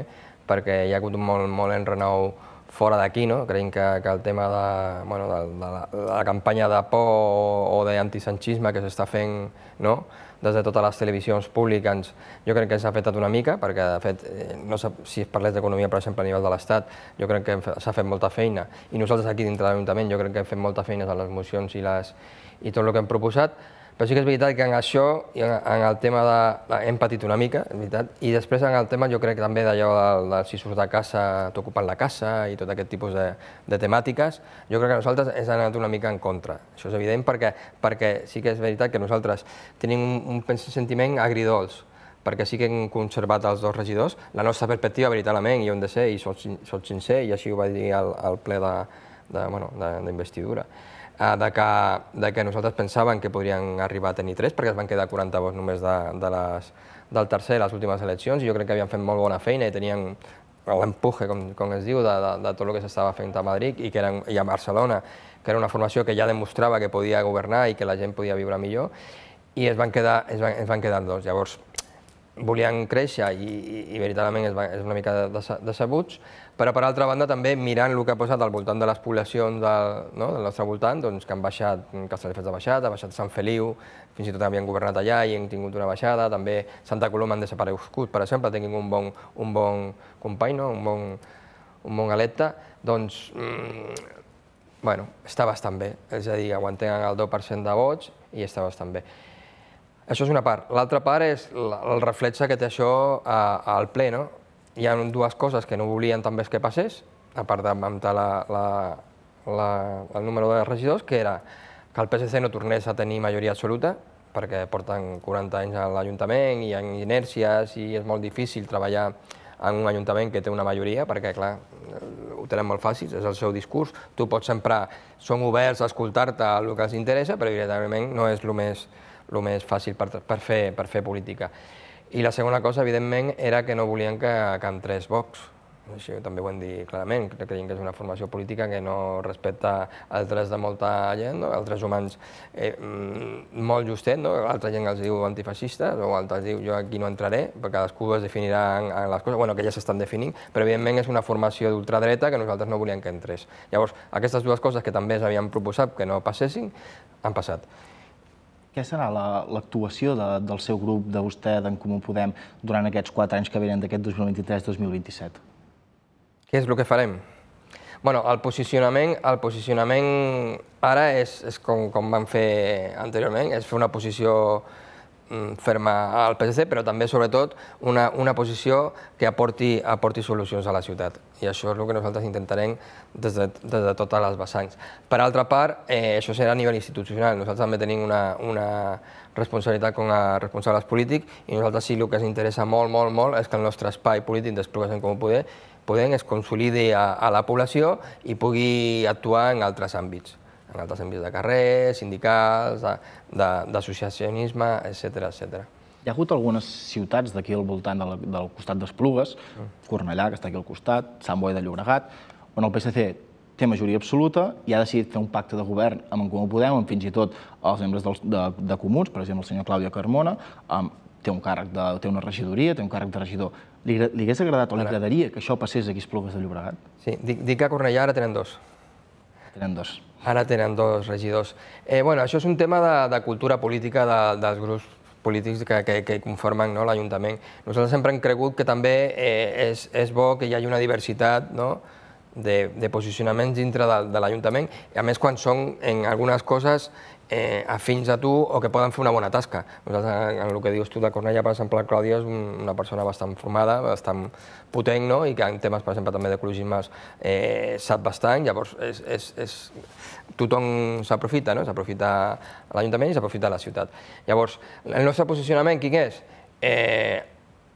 perquè hi ha hagut un molt, molt enrenou fora d'aquí, no? Creiem que, que el tema de, bueno, de, de, la, de la campanya de por o, o d'antisanchisme que s'està fent, no? Des de totes les televisions públiques, jo crec que s'ha afectat una mica, perquè de fet, eh, no si es parlés d'economia, per exemple, a nivell de l'Estat, jo crec que s'ha fet molta feina, i nosaltres aquí dintre de l'Ajuntament jo crec que hem fet molta feina en les mocions i, les, i tot el que hem proposat, però sí que és veritat que en això, i en, el tema de... hem patit una mica, és veritat, i després en el tema jo crec també d'allò de, de si surts de casa, t'ocupen la casa i tot aquest tipus de, de temàtiques, jo crec que nosaltres ens han anat una mica en contra. Això és evident perquè, perquè sí que és veritat que nosaltres tenim un, sentiment agridols, perquè sí que hem conservat els dos regidors. La nostra perspectiva, veritablement, i hem de ser, i soc sincer, i així ho vaig dir al, ple d'investidura. Bueno, Eh, de que, de que nosaltres pensàvem que podrien arribar a tenir tres, perquè es van quedar 40 vots només de, de les, del tercer les últimes eleccions, i jo crec que havien fet molt bona feina i tenien l'empuje, com, com es diu, de, de, de tot el que s'estava fent a Madrid i, que eren, i a Barcelona, que era una formació que ja demostrava que podia governar i que la gent podia viure millor, i es van quedar, es van, es van quedar dos. Llavors, volien créixer i, i, i veritablement és, és una mica decebuts, però per altra banda també mirant el que ha posat al voltant de les poblacions del, no, del nostre voltant, doncs, que han baixat, Castelldefels ha baixat, ha baixat Sant Feliu, fins i tot havien governat allà i han tingut una baixada, també Santa Coloma han desaparegut, per exemple, tinguin un bon, un bon company, no? un, bon, un bon electe, doncs, mm, bueno, està bastant bé, és a dir, aguantem el 2% de vots i està bastant bé. Això és una part. L'altra part és el reflexe que té això al ple. No? Hi ha dues coses que no volien també que passés, a part d'augmentar la, la, la, el número de regidors, que era que el PSC no tornés a tenir majoria absoluta, perquè porten 40 anys a l'Ajuntament i hi ha inèrcies i és molt difícil treballar en un ajuntament que té una majoria, perquè, clar, ho tenen molt fàcil, és el seu discurs. Tu pots sempre, són oberts a escoltar-te el que els interessa, però evidentment no és el més, el més fàcil per, per, fer, per fer política. I la segona cosa, evidentment, era que no volien que, que entrés Vox. Això també ho hem dit clarament, creiem que és una formació política que no respecta els drets de molta gent, no? els drets humans eh, mm, molt justet, no? altra gent els diu antifeixistes o altres diu jo aquí no entraré, perquè cadascú es definirà en, en les coses, bueno, que ja s'estan definint, però evidentment és una formació d'ultradreta que nosaltres no volíem que entrés. Llavors, aquestes dues coses que també s'havien proposat que no passessin, han passat. Què serà la- l'actuació de, del seu grup, de vostè, d'en Comú Podem, durant aquests quatre anys que venen d'aquest 2023-2027? Què és el que farem? bueno, el posicionament, el posicionament ara és, és com, com vam fer anteriorment, és fer una posició ferma al PSC, però també, sobretot, una, una posició que aporti, aporti solucions a la ciutat. I això és el que nosaltres intentarem des de, des de totes les vessants. Per altra part, eh, això serà a nivell institucional. Nosaltres també tenim una, una responsabilitat com a responsables polítics i nosaltres sí el que ens interessa molt, molt, molt és que el nostre espai polític d'exploració com poder Podem es consolidi a, a la població i pugui actuar en altres àmbits, en altres àmbits de carrer, sindicals, d'associacionisme, etc etc. Hi ha hagut algunes ciutats d'aquí al voltant de la, del costat d'Esplugues, mm. Cornellà, que està aquí al costat, Sant Boi de Llobregat, on el PSC té majoria absoluta i ha decidit fer un pacte de govern amb en Comú Podem, amb fins i tot els membres dels, de, de Comuns, per exemple, el senyor Clàudia Carmona, amb, té un càrrec de, té una regidoria, té un càrrec de regidor. Li, li hagués agradat o li agradaria que això passés aquí a Esplugues de Llobregat? Sí, dic, dic que a Cornellà ara tenen dos. Tenen dos. Ara tenen dos regidors. Eh, bueno, això és un tema de, de cultura política de, dels grups polítics que, que, conformen no, l'Ajuntament. Nosaltres sempre hem cregut que també eh, és, és bo que hi hagi una diversitat no, de, de posicionaments dintre de, de l'Ajuntament, a més quan són en algunes coses eh, afins a tu o que poden fer una bona tasca. Nosaltres, en el que dius tu de Cornellà, per exemple, Clàudia és una persona bastant formada, bastant potent, no? i que en temes, per exemple, també d'ecologisme eh, sap bastant, llavors és, és, és... tothom s'aprofita, no? s'aprofita l'Ajuntament i s'aprofita la ciutat. Llavors, el nostre posicionament, quin és? Eh,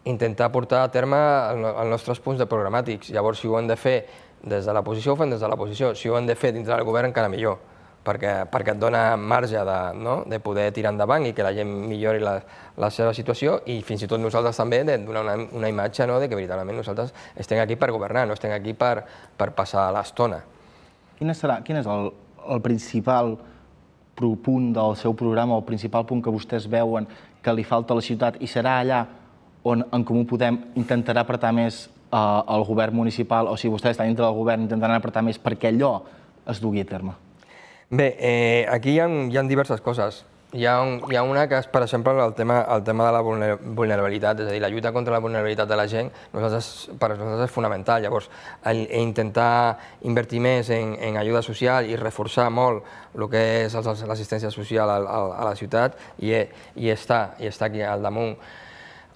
intentar portar a terme els nostres punts de programàtics. Llavors, si ho hem de fer des de la posició, ho fem des de la posició. Si ho hem de fer dintre del govern, encara millor perquè, perquè et dona marge de, no? de poder tirar endavant i que la gent millori la, la seva situació i fins i tot nosaltres també de donar una, una imatge no? de que veritablement nosaltres estem aquí per governar, no estem aquí per, per passar l'estona. Quin, serà, quin és el, el principal punt del seu programa, el principal punt que vostès veuen que li falta a la ciutat i serà allà on en Comú Podem intentarà apretar més eh, el govern municipal o si vostès estan dintre del govern intentaran apretar més perquè allò es dugui a terme? Bé, eh, aquí hi ha, hi ha diverses coses. Hi ha, un, hi ha una que és, per exemple, el tema, el tema de la vulnerabilitat, és a dir, la lluita contra la vulnerabilitat de la gent nosaltres, per nosaltres és fonamental. Llavors, el, intentar invertir més en, en ajuda social i reforçar molt el que és l'assistència social a, a, a la ciutat i, i, està, i està aquí al damunt.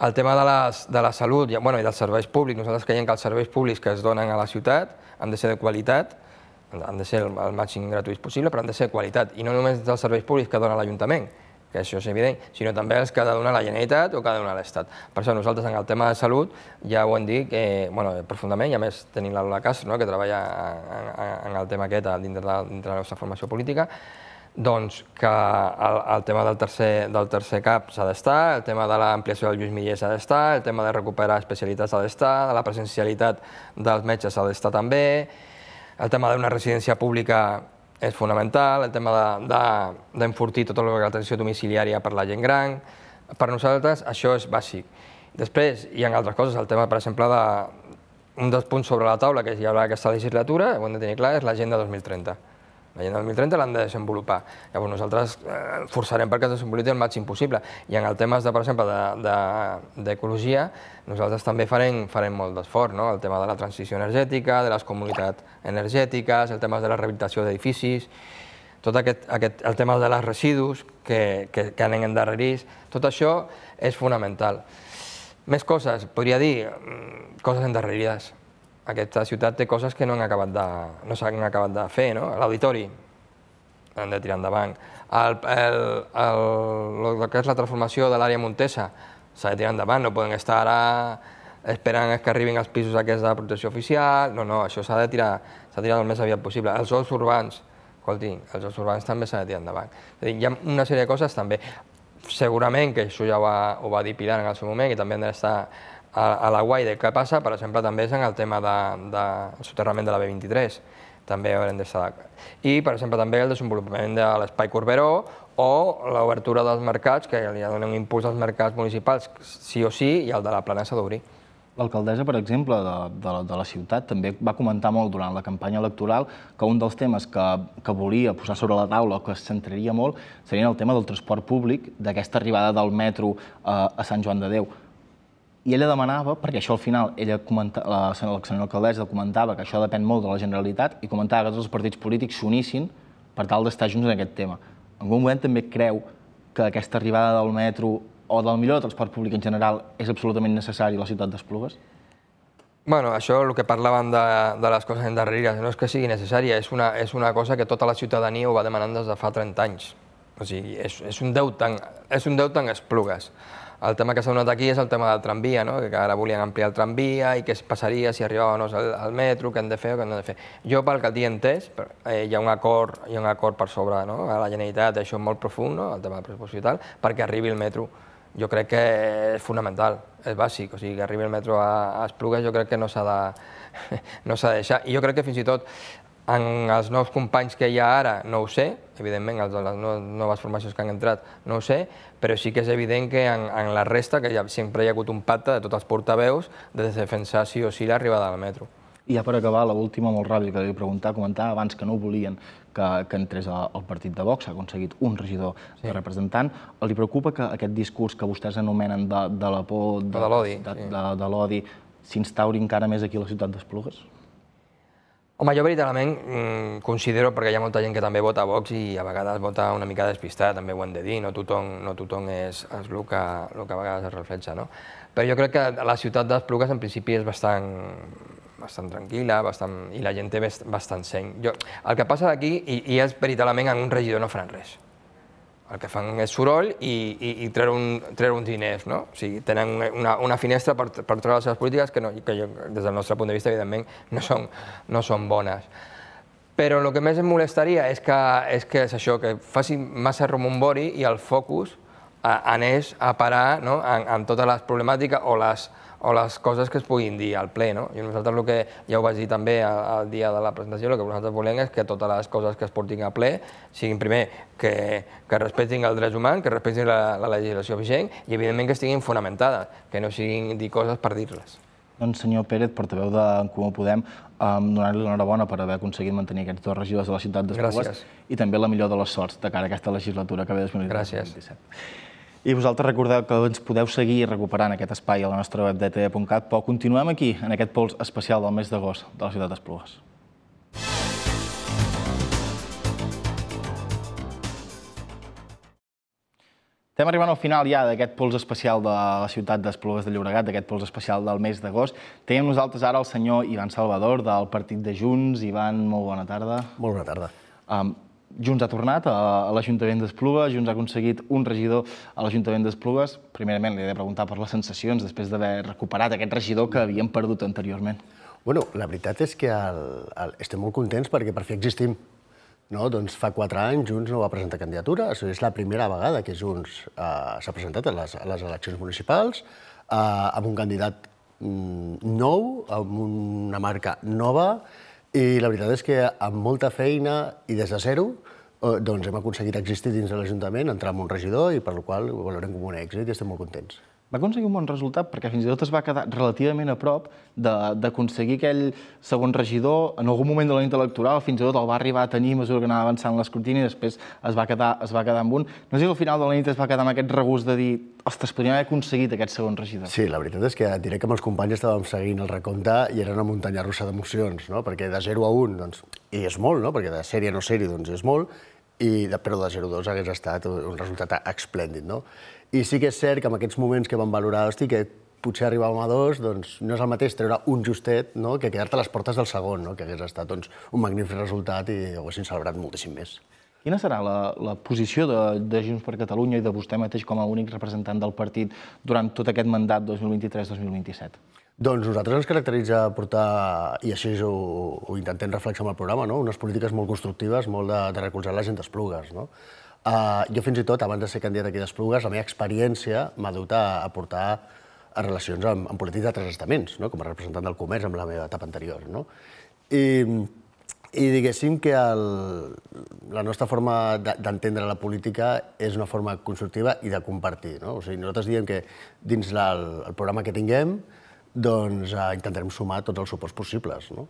El tema de, les, de la salut bueno, i dels serveis públics, nosaltres creiem que els serveis públics que es donen a la ciutat han de ser de qualitat, han de ser el, màxim gratuïts possible, però han de ser qualitat, i no només dels serveis públics que dona l'Ajuntament, que això és evident, sinó també els que ha de donar la Generalitat o que ha de donar l'Estat. Per això nosaltres en el tema de salut ja ho hem dit bueno, profundament, i a més tenim la Lola Castro, no, que treballa en, el tema aquest dintre de, de la nostra formació política, doncs que el, tema del tercer, del tercer CAP s'ha d'estar, el tema de l'ampliació del Lluís Millers s'ha d'estar, el tema de recuperar especialitats s'ha d'estar, de la presencialitat dels metges s'ha d'estar també, el tema d'una residència pública és fonamental, el tema d'enfortir de, de, tot el que és l'atenció domiciliària per la gent gran. Per nosaltres això és bàsic. Després hi ha altres coses, el tema, per exemple, de, un dels punts sobre la taula que hi haurà aquesta legislatura, ho hem de tenir clar, és l'agenda 2030 L'agenda 2030 l'han de desenvolupar. Llavors nosaltres eh, forçarem perquè es desenvolupi el màxim possible. I en el temes, de, per exemple, d'ecologia, de, de, nosaltres també farem, farem molt d'esforç, no? el tema de la transició energètica, de les comunitats energètiques, el tema de la rehabilitació d'edificis, tot aquest, aquest, el tema de les residus que, que, que anem endarrerits, tot això és fonamental. Més coses, podria dir, mm, coses endarrerides aquesta ciutat té coses que no han acabat de, no s'han acabat de fer, no? L'auditori, han de tirar endavant. El, el, el, el, que és la transformació de l'àrea Montesa s'ha de tirar endavant, no poden estar ara esperant que arribin els pisos aquests de protecció oficial, no, no, això s'ha de tirar, s'ha de tirar el més aviat possible. Els jocs urbans, escolti, els jocs urbans també s'ha de tirar endavant. És dir, hi ha una sèrie de coses també. Segurament que això ja ho va, ho va dir Pilar en el seu moment i també han d'estar a, a la Guaide. Què passa, per exemple, també és en el tema del de, de soterrament de la B23, també haurem d'estar I, per exemple, també el desenvolupament de l'espai Corberó o l'obertura dels mercats, que li ha donat un impuls als mercats municipals, sí o sí, i el de la plana s'ha d'obrir. L'alcaldessa, per exemple, de, de, de la ciutat també va comentar molt durant la campanya electoral que un dels temes que, que volia posar sobre la taula o que es centraria molt seria el tema del transport públic, d'aquesta arribada del metro eh, a Sant Joan de Déu. I ella demanava, perquè això al final, ella comenta, la, la senyora alcaldessa comentava que això depèn molt de la Generalitat i comentava que tots els partits polítics s'unissin per tal d'estar junts en aquest tema. En algun moment també creu que aquesta arribada del metro o del millor transport públic en general és absolutament necessari a la ciutat d'Esplugues? Bueno, això, el que parlàvem de, de les coses endarrerides, no és que sigui necessària, és una, és una cosa que tota la ciutadania ho va demanant des de fa 30 anys. O sigui, és, és un deute és un deute en Esplugues. El tema que s'ha donat aquí és el tema del tramvia, no? que ara volien ampliar el tramvia i què passaria si arribava o no al, al metro, què han de fer o què han de fer. Jo, pel que el dia entès, eh, hi, ha un acord, hi ha un acord per sobre no? a la Generalitat, això és molt profund, no? el tema del pressupost i tal, perquè arribi el metro jo crec que és fonamental, és bàsic, o sigui, que arribi el metro a, a Esplugues jo crec que no s'ha de, no s'ha de deixar. I jo crec que fins i tot en els nous companys que hi ha ara, no ho sé, evidentment, els de les noves formacions que han entrat, no ho sé, però sí que és evident que en, en la resta, que ja, sempre hi ha hagut un pacte de tots els portaveus de defensar sí o sí l'arribada del metro. I ja per acabar, l'última molt ràpida que li preguntar, comentar abans que no volien que, que entrés al partit de Vox, ha aconseguit un regidor sí. de representant. Li preocupa que aquest discurs que vostès anomenen de, de la por, de, de l'odi, de, sí. de, de l'odi, s'instauri encara més aquí a la ciutat d'Esplugues? Home, jo veritablement mm, considero, perquè hi ha molta gent que també vota Vox i a vegades vota una mica despistada, també ho hem de dir, no tothom, no tothom és, és el, que, el que a vegades es reflexa, no? Però jo crec que la ciutat d'Esplugues en principi és bastant, bastant tranquil·la bastant, i la gent té bastant seny. Jo, el que passa d'aquí, i, i és veritablement en un regidor no faran res. El que fan és soroll i, i, i treure, un, treure uns diners, no? O sigui, tenen una, una finestra per, per treure les seves polítiques que, no, que jo, des del nostre punt de vista, evidentment, no són, no són bones. Però el que més em molestaria és que, és que és això, que faci massa romombori i el focus anés a parar no? en, en totes les problemàtiques o les, o les coses que es puguin dir al ple. No? I nosaltres el que ja ho vaig dir també al dia de la presentació, el que nosaltres volem és que totes les coses que es portin a ple siguin primer que, que respectin els drets humans, que respectin la, la legislació vigent i evidentment que estiguin fonamentades, que no siguin dir coses per dir-les. Doncs senyor Pérez, portaveu de Comú Podem, um, donar-li l'enhorabona per haver aconseguit mantenir aquests dos regidors de la ciutat d'Esplugues i també la millor de les sorts de cara a aquesta legislatura que ve 2017. Gràcies. I vosaltres recordeu que ens podeu seguir recuperant aquest espai a la nostra web d'ETV.cat, però continuem aquí, en aquest pols especial del mes d'agost de la ciutat d'Esplugues. Estem arribant al final ja d'aquest pols especial de la ciutat d'Esplugues de Llobregat, d'aquest pols especial del mes d'agost. Tenim nosaltres ara el senyor Ivan Salvador, del partit de Junts. Ivan, molt bona tarda. Molt bona tarda. Um, Junts ha tornat a, l'Ajuntament d'Esplugues, Junts ha aconseguit un regidor a l'Ajuntament d'Esplugues. Primerament li he de preguntar per les sensacions després d'haver recuperat aquest regidor que havíem perdut anteriorment. Bueno, la veritat és que el, el, estem molt contents perquè per fi existim. No? Doncs fa quatre anys Junts no va presentar candidatura, és la primera vegada que Junts eh, s'ha presentat a les, a les eleccions municipals eh, amb un candidat mm, nou, amb una marca nova, i la veritat és que amb molta feina i des de zero eh, doncs hem aconseguit existir dins de l'Ajuntament, entrar en un regidor i per la qual ho valorem com un èxit i estem molt contents. Va aconseguir un bon resultat perquè fins i tot es va quedar relativament a prop d'aconseguir aquell segon regidor. En algun moment de la nit electoral fins i tot el va arribar a tenir a mesura que anava avançant l'escrutini i després es va, quedar, es va quedar amb un. No sé si al final de la nit es va quedar amb aquest regust de dir ostres, podríem haver aconseguit aquest segon regidor. Sí, la veritat és que et diré que amb els companys estàvem seguint el recompte i era una muntanya russa d'emocions, no? perquè de 0 a 1, doncs, i és molt, no? perquè de sèrie a no sèrie doncs és molt, i de, però de 0 a 2 hagués estat un resultat esplèndid. No? I sí que és cert que en aquests moments que vam valorar, hosti, que potser arribàvem a dos, doncs no és el mateix treure un justet no? que quedar-te a les portes del segon, no? que hagués estat doncs, un magnífic resultat i ho haguessin celebrat moltíssim més. Quina serà la, la posició de, de Junts per Catalunya i de vostè mateix com a únic representant del partit durant tot aquest mandat 2023-2027? Doncs nosaltres ens caracteritza portar, i així ho, ho intentem reflexar amb el programa, no? unes polítiques molt constructives, molt de, de recolzar la gent d'Esplugues. No? Uh, jo fins i tot, abans de ser candidat aquí d'Esplugues, la meva experiència m'ha dut a, a portar a relacions amb, amb polítics d'altres estaments, no? com a representant del comerç en la meva etapa anterior. No? I, i diguéssim que el, la nostra forma d'entendre la política és una forma constructiva i de compartir. No? O sigui, nosaltres diem que dins la, el, el programa que tinguem doncs eh, intentarem sumar tots els suports possibles. No?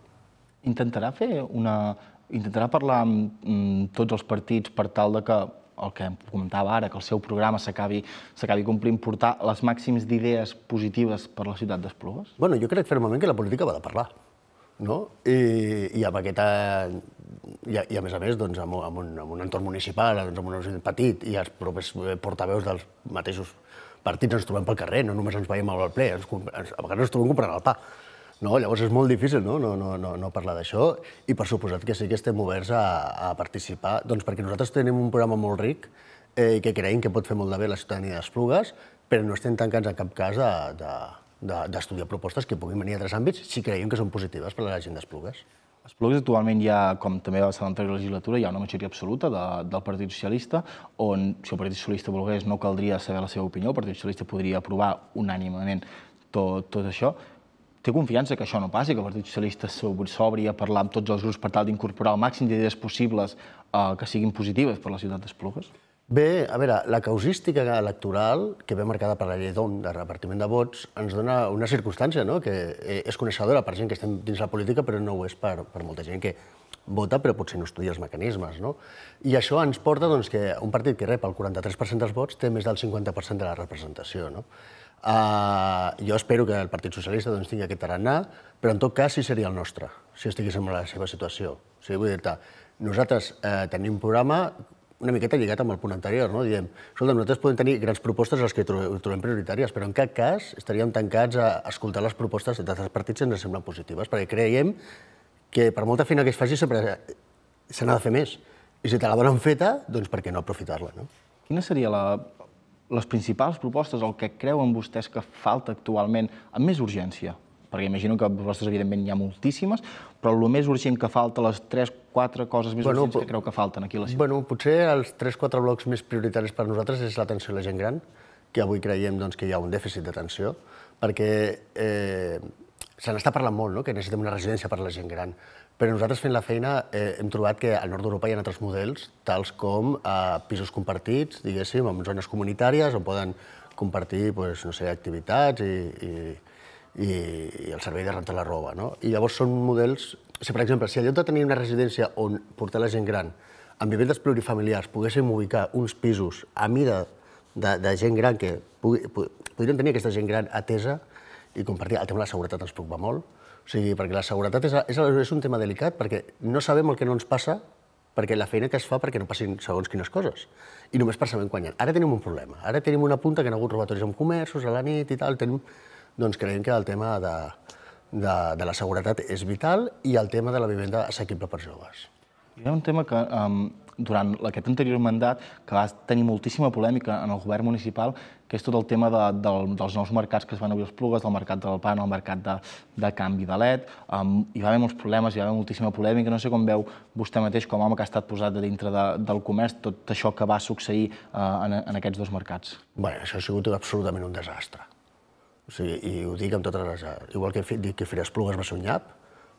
Intentarà fer una... Intentarà parlar amb mm, tots els partits per tal de que el que comentava ara, que el seu programa s'acabi complint, portar les màxims d'idees positives per la ciutat d'Esplugues? Bueno, jo crec fermament que la política va de parlar. No? I, i amb aquesta... I, i a més a més, doncs, amb, amb, un, amb un entorn municipal, doncs, amb un entorn petit, i els propers portaveus dels mateixos partits ens trobem pel carrer, no només ens veiem al ple, ens, a vegades ens trobem comprant el pa. No? Llavors és molt difícil no, no, no, no, no parlar d'això i per suposat que sí que estem oberts a, a participar, doncs perquè nosaltres tenim un programa molt ric eh, que creiem que pot fer molt de bé la ciutadania d'Esplugues, però no estem tancats en cap cas d'estudiar de, de, propostes que puguin venir a altres àmbits si creiem que són positives per a la gent d'Esplugues. Esplugues actualment hi ha, com també va ser l'anterior legislatura, hi ha una majoria absoluta de, del Partit Socialista, on si el Partit Socialista volgués no caldria saber la seva opinió, el Partit Socialista podria aprovar unànimament tot, tot això té confiança que això no passi, que el Partit Socialista s'obri a parlar amb tots els grups per tal d'incorporar el màxim d'idees possibles eh, que siguin positives per la ciutat d'Esplugues? Bé, a veure, la causística electoral, que ve marcada per la llei d'OM de repartiment de vots, ens dona una circumstància no? que eh, és coneixedora per gent que estem dins la política, però no ho és per, per molta gent que vota però potser no estudia els mecanismes. No? I això ens porta doncs, que un partit que rep el 43% dels vots té més del 50% de la representació. No? Uh, jo espero que el Partit Socialista doncs, tingui aquest tarannà, però en tot cas sí seria el nostre, si estiguéssim en la seva situació. O sigui, vull dir nosaltres eh, tenim un programa una miqueta lligat amb el punt anterior, no? Diem, escolta, nosaltres podem tenir grans propostes les que trobem prioritàries, però en cap cas estaríem tancats a escoltar les propostes d'altres partits que ens semblen positives, perquè creiem que per molta feina que es faci sempre se n'ha de fer més. I si te la donen feta, doncs per què no aprofitar-la, no? Quina seria la, les principals propostes, el que creuen vostès que falta actualment amb més urgència? Perquè imagino que propostes, evidentment, hi ha moltíssimes, però el més urgent que falta, les 3-4 coses més bueno, urgents que creu que falten aquí a la ciutat? Bueno, potser els 3-4 blocs més prioritaris per nosaltres és l'atenció a la gent gran, que avui creiem doncs, que hi ha un dèficit d'atenció, perquè eh, se n'està parlant molt, no? que necessitem una residència per a la gent gran. Però nosaltres fent la feina eh, hem trobat que al nord d'Europa hi ha altres models, tals com eh, pisos compartits, diguéssim, en zones comunitàries on poden compartir pues, no sé, activitats i, i, i, i el servei de rentar la roba. No? I llavors són models... Si, per exemple, si lloc de tenir una residència on portar la gent gran amb vivendes plurifamiliars poguéssim ubicar uns pisos a mida de, de gent gran que pugui, podrien tenir aquesta gent gran atesa i compartir. El tema de la seguretat ens preocupa molt, o sigui, perquè la seguretat és, és, és un tema delicat, perquè no sabem el que no ens passa, perquè la feina que es fa perquè no passin segons quines coses. I només per saber ha. Ara tenim un problema. Ara tenim una punta que hi ha hagut robatoris en comerços, a la nit i tal. Tenim, doncs creiem que el tema de, de, de la seguretat és vital i el tema de la vivenda assequible per joves. Hi ha un tema que um, durant aquest anterior mandat que va tenir moltíssima polèmica en el govern municipal, que és tot el tema de, de, dels nous mercats que es van obrir els Plugues, del mercat del pan, el mercat de, de canvi de LED. Um, hi va haver molts problemes, hi va haver moltíssima polèmica. No sé com veu vostè mateix, com a home que ha estat posat de dintre de, del comerç, tot això que va succeir uh, en, en aquests dos mercats. Bé, això ha sigut absolutament un desastre. O sigui, I ho dic amb totes les... Igual que dic que Fires Plugues va ser un nyap,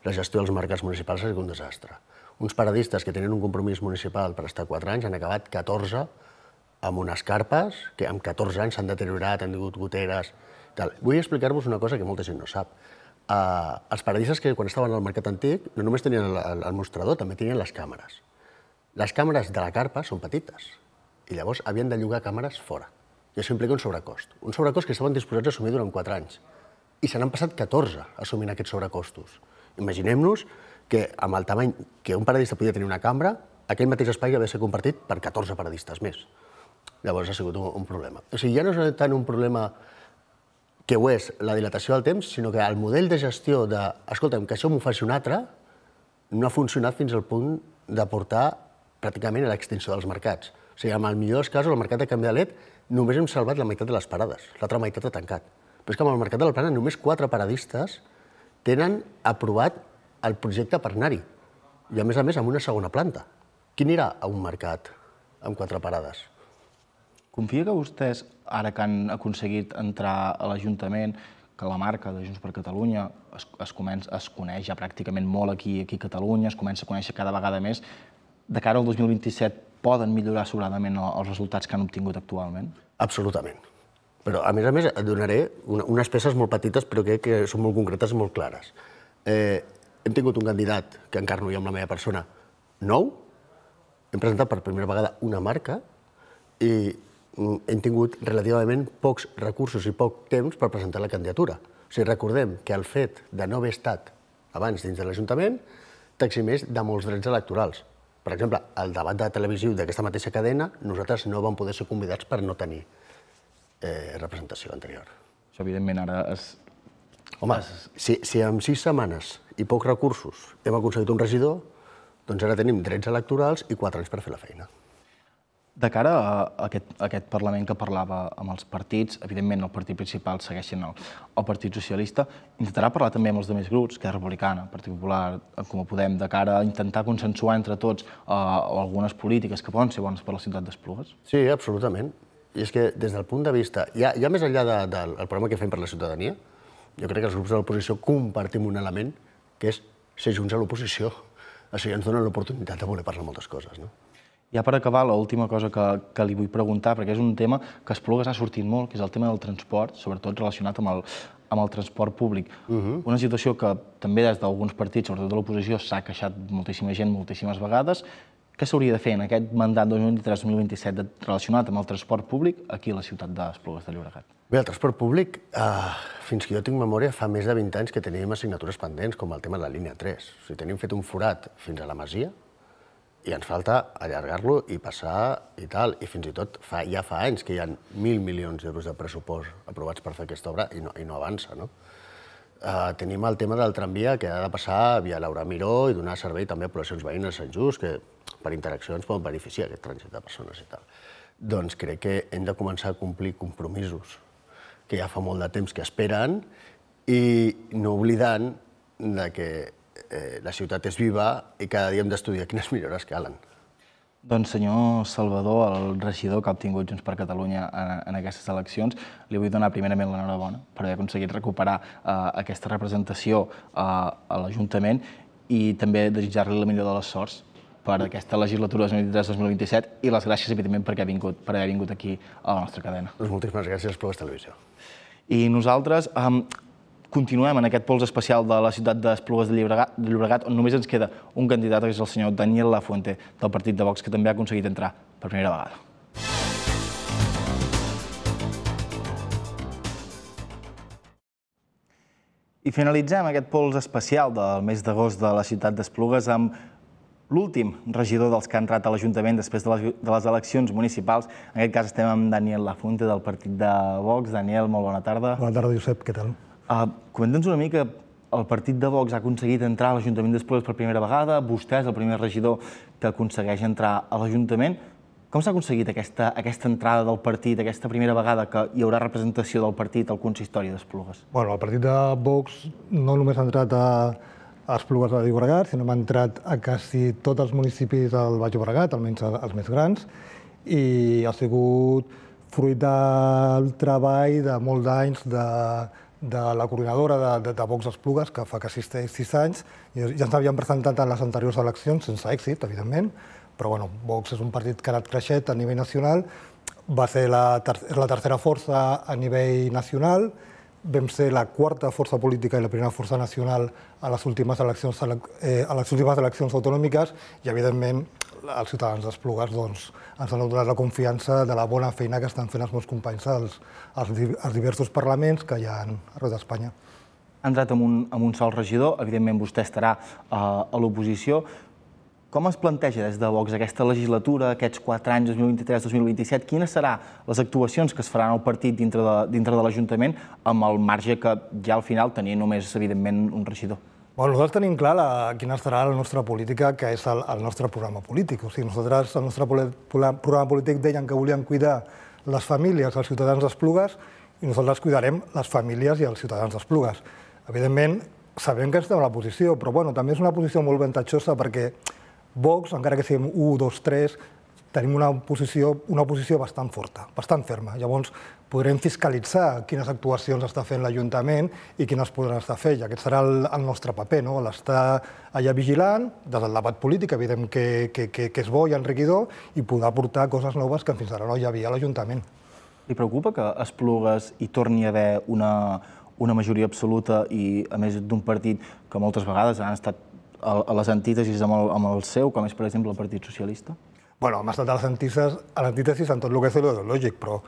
la gestió dels mercats municipals ha sigut un desastre uns paradistes que tenen un compromís municipal per estar 4 anys han acabat 14 amb unes carpes que amb 14 anys s'han deteriorat, han tingut goteres... Tal. Vull explicar-vos una cosa que molta gent no sap. Uh, els paradistes que quan estaven al mercat antic no només tenien el, el, el mostrador, també tenien les càmeres. Les càmeres de la carpa són petites i llavors havien de llogar càmeres fora. I això implica un sobrecost. Un sobrecost que estaven disposats a assumir durant 4 anys. I se n'han passat 14 assumint aquests sobrecostos. Imaginem-nos que amb el tamany que un paradista podia tenir una cambra, aquell mateix espai havia de ser compartit per 14 paradistes més. Llavors ha sigut un, un problema. O sigui, ja no és tant un problema que ho és la dilatació del temps, sinó que el model de gestió de, escolta'm, que això m'ho faci un altre, no ha funcionat fins al punt de portar pràcticament a l'extinció dels mercats. O sigui, en el millor dels casos, el mercat de canvi de led només hem salvat la meitat de les parades, l'altra meitat ha tancat. Però és que amb el mercat de la plana només quatre paradistes tenen aprovat el projecte per anar-hi. I a més a més amb una segona planta. Qui anirà a un mercat amb quatre parades? Confia que vostès, ara que han aconseguit entrar a l'Ajuntament, que la marca de Junts per Catalunya es, es, comença, es coneix ja pràcticament molt aquí, aquí a Catalunya, es comença a conèixer cada vegada més, de cara al 2027 poden millorar sobradament els resultats que han obtingut actualment? Absolutament. Però, a més a més, et donaré una, unes peces molt petites, però crec que són molt concretes i molt clares. Eh, hem tingut un candidat, que encarno jo amb la meva persona, nou, hem presentat per primera vegada una marca i mm, hem tingut relativament pocs recursos i poc temps per presentar la candidatura. O sigui, recordem que el fet de no haver estat abans dins de l'Ajuntament t'eximeix de molts drets electorals. Per exemple, el debat de televisiu d'aquesta mateixa cadena, nosaltres no vam poder ser convidats per no tenir eh, representació anterior. Això, evidentment, ara és... Home, si, si en sis setmanes i pocs recursos hem aconseguit un regidor, doncs ara tenim drets electorals i quatre anys per fer la feina. De cara a aquest, a aquest Parlament que parlava amb els partits, evidentment el partit principal segueix sent el, el Partit Socialista, intentarà parlar també amb els altres grups, que és Republicana, Partit Popular, Com ho Podem, de cara a intentar consensuar entre tots eh, algunes polítiques que poden ser bones per la ciutat d'Esplugues? Sí, absolutament. I és que des del punt de vista, ja, ja més enllà de, del de, programa que fem per la ciutadania, jo crec que els grups de l'oposició compartim un element que és ser junts a l'oposició. O sigui, ens donen l'oportunitat de voler parlar moltes coses. No? Ja per acabar, l'última cosa que, que li vull preguntar, perquè és un tema que Esplugues ha sortit molt, que és el tema del transport, sobretot relacionat amb el, amb el transport públic. Uh -huh. Una situació que també des d'alguns partits, sobretot de l'oposició, s'ha queixat moltíssima gent moltíssimes vegades. Què s'hauria de fer en aquest mandat 2023-2027 relacionat amb el transport públic aquí a la ciutat d'Esplugues de Llobregat? Bé, el transport públic, eh, fins que jo tinc memòria, fa més de 20 anys que tenim assignatures pendents, com el tema de la línia 3. O sigui, tenim fet un forat fins a la Masia, i ens falta allargar-lo i passar i tal. I fins i tot fa, ja fa anys que hi ha mil milions d'euros de pressupost aprovats per fer aquesta obra i no, i no avança. No? Uh, tenim el tema del tramvia que ha de passar via Laura Miró i donar servei també a poblacions veïnes Sant Just, que per interaccions poden beneficiar aquest trànsit de persones i tal. Doncs crec que hem de començar a complir compromisos que ja fa molt de temps que esperen i no oblidant que eh, la ciutat és viva i cada dia hem d'estudiar quines millores calen. Doncs senyor Salvador, el regidor que ha obtingut Junts per Catalunya en, en aquestes eleccions, li vull donar primerament l'enhorabona per haver aconseguit recuperar eh, aquesta representació eh, a l'Ajuntament i també desitjar-li la millor de les sorts per aquesta legislatura 2023-2027 i les gràcies, evidentment, perquè ha vingut, per haver vingut aquí a la nostra cadena. Doncs moltíssimes gràcies per la televisió. I nosaltres, eh, continuem en aquest pols especial de la ciutat d'Esplugues de Llobregat, de Llobregat, on només ens queda un candidat, que és el senyor Daniel Lafuente, del partit de Vox, que també ha aconseguit entrar per primera vegada. I finalitzem aquest pols especial del mes d'agost de la ciutat d'Esplugues amb l'últim regidor dels que ha entrat a l'Ajuntament després de les, de les eleccions municipals. En aquest cas estem amb Daniel Lafuente del partit de Vox. Daniel, molt bona tarda. Bona tarda, Josep, què tal? Uh, Comenta'ns una mica, el partit de Vox ha aconseguit entrar a l'Ajuntament d'Esplugues per primera vegada, vostè és el primer regidor que aconsegueix entrar a l'Ajuntament. Com s'ha aconseguit aquesta, aquesta entrada del partit, aquesta primera vegada que hi haurà representació del partit al consistori d'Esplugues? Bueno, el partit de Vox no només ha entrat a, a Esplugues de Llobregat, sinó ha entrat a quasi tots els municipis del Baix Llobregat, almenys els més grans, i ha sigut fruit del treball de molts anys de, de la coordinadora de, de, de Vox Esplugues, que fa quasi sis anys, i ja ens havíem presentat en les anteriors eleccions, sense èxit, evidentment, però bueno, Vox és un partit que ha anat creixent a nivell nacional, va ser la, ter la tercera força a nivell nacional, vam ser la quarta força política i la primera força nacional a les últimes eleccions, eh, a les últimes eleccions autonòmiques i, evidentment, els ciutadans d'Esplugues doncs, ens han donat la confiança de la bona feina que estan fent els meus companys als, als, diversos parlaments que hi ha arreu d'Espanya. Ha entrat amb un, amb un sol regidor, evidentment vostè estarà uh, a l'oposició. Com es planteja des de Vox aquesta legislatura, aquests quatre anys, 2023-2027? Quines seran les actuacions que es faran al partit dintre de, dintre de l'Ajuntament amb el marge que ja al final tenia només, evidentment, un regidor? Bueno, nosaltres tenim clar la, quina serà la nostra política, que és el, el nostre programa polític. O sigui, nosaltres, el nostre programa polític deien que volíem cuidar les famílies, els ciutadans d'Esplugues, i nosaltres cuidarem les famílies i els ciutadans d'Esplugues. Evidentment, sabem que estem a la posició, però bueno, també és una posició molt avantatjosa perquè Vox, encara que siguem 1, 2, 3, tenim una posició, una posició bastant forta, bastant ferma. Llavors, podrem fiscalitzar quines actuacions està fent l'Ajuntament i quines podran estar fent. I aquest serà el, el nostre paper, no? l'estar allà vigilant, des del debat polític, evident que, que, que, que és bo i enriquidor, i poder aportar coses noves que fins ara no hi havia a l'Ajuntament. Li preocupa que a Esplugues hi torni a haver una, una majoria absoluta i, a més d'un partit que moltes vegades han estat a, les antítesis amb el, amb el seu, com és, per exemple, el Partit Socialista? Bueno, hem estat a les antítesis, a l'antítesis en tot el que és ideològic, però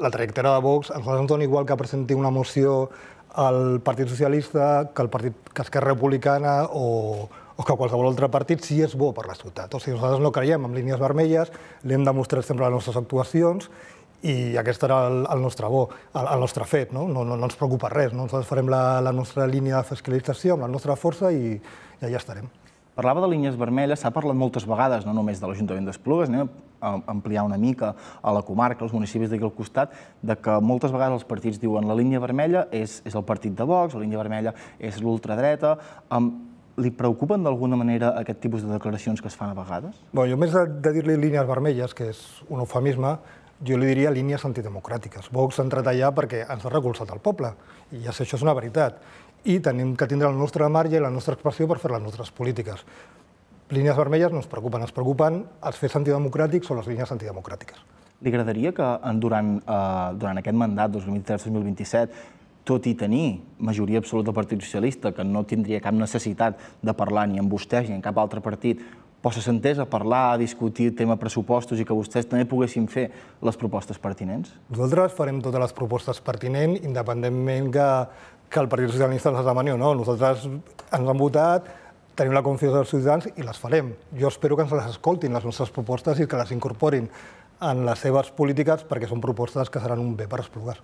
la trajectòria de Vox ens dona igual que presenti una moció al Partit Socialista, que el Partit que Esquerra Republicana o, o que qualsevol altre partit si és bo per la ciutat. O sigui, nosaltres no creiem en línies vermelles, l'hem demostrat sempre a les nostres actuacions i aquest era el, el nostre bo, el, el nostre fet, no? No, no, no ens preocupa res, no? nosaltres farem la, la nostra línia de fiscalització amb la nostra força i, i allà estarem. Parlava de línies vermelles, s'ha parlat moltes vegades, no només de l'Ajuntament d'Esplugues, anem a ampliar una mica a la comarca, als municipis d'aquí al costat, de que moltes vegades els partits diuen la línia vermella és, és el partit de Vox, la línia vermella és l'ultradreta. Um, li preocupen d'alguna manera aquest tipus de declaracions que es fan a vegades? Bon, jo, més de, de dir-li línies vermelles, que és un eufemisme, jo li diria línies antidemocràtiques. Vox ha entrat allà perquè ens ha recolzat el poble, i ja sé, això és una veritat. I tenim que tindre el nostre marge i la nostra expressió per fer les nostres polítiques. Línies vermelles no ens preocupen, ens preocupen els fets antidemocràtics o les línies antidemocràtiques. Li agradaria que durant, eh, durant aquest mandat, 2023-2027, tot i tenir majoria absoluta del Partit Socialista, que no tindria cap necessitat de parlar ni amb vostès ni amb cap altre partit, posa sentés a parlar, a discutir tema pressupostos i que vostès també poguessin fer les propostes pertinents? Nosaltres farem totes les propostes pertinents, independentment que, que el Partit Socialista les demani o no. Nosaltres ens han votat, tenim la confiança dels ciutadans i les farem. Jo espero que ens les escoltin, les nostres propostes, i que les incorporin en les seves polítiques perquè són propostes que seran un bé per Esplugues.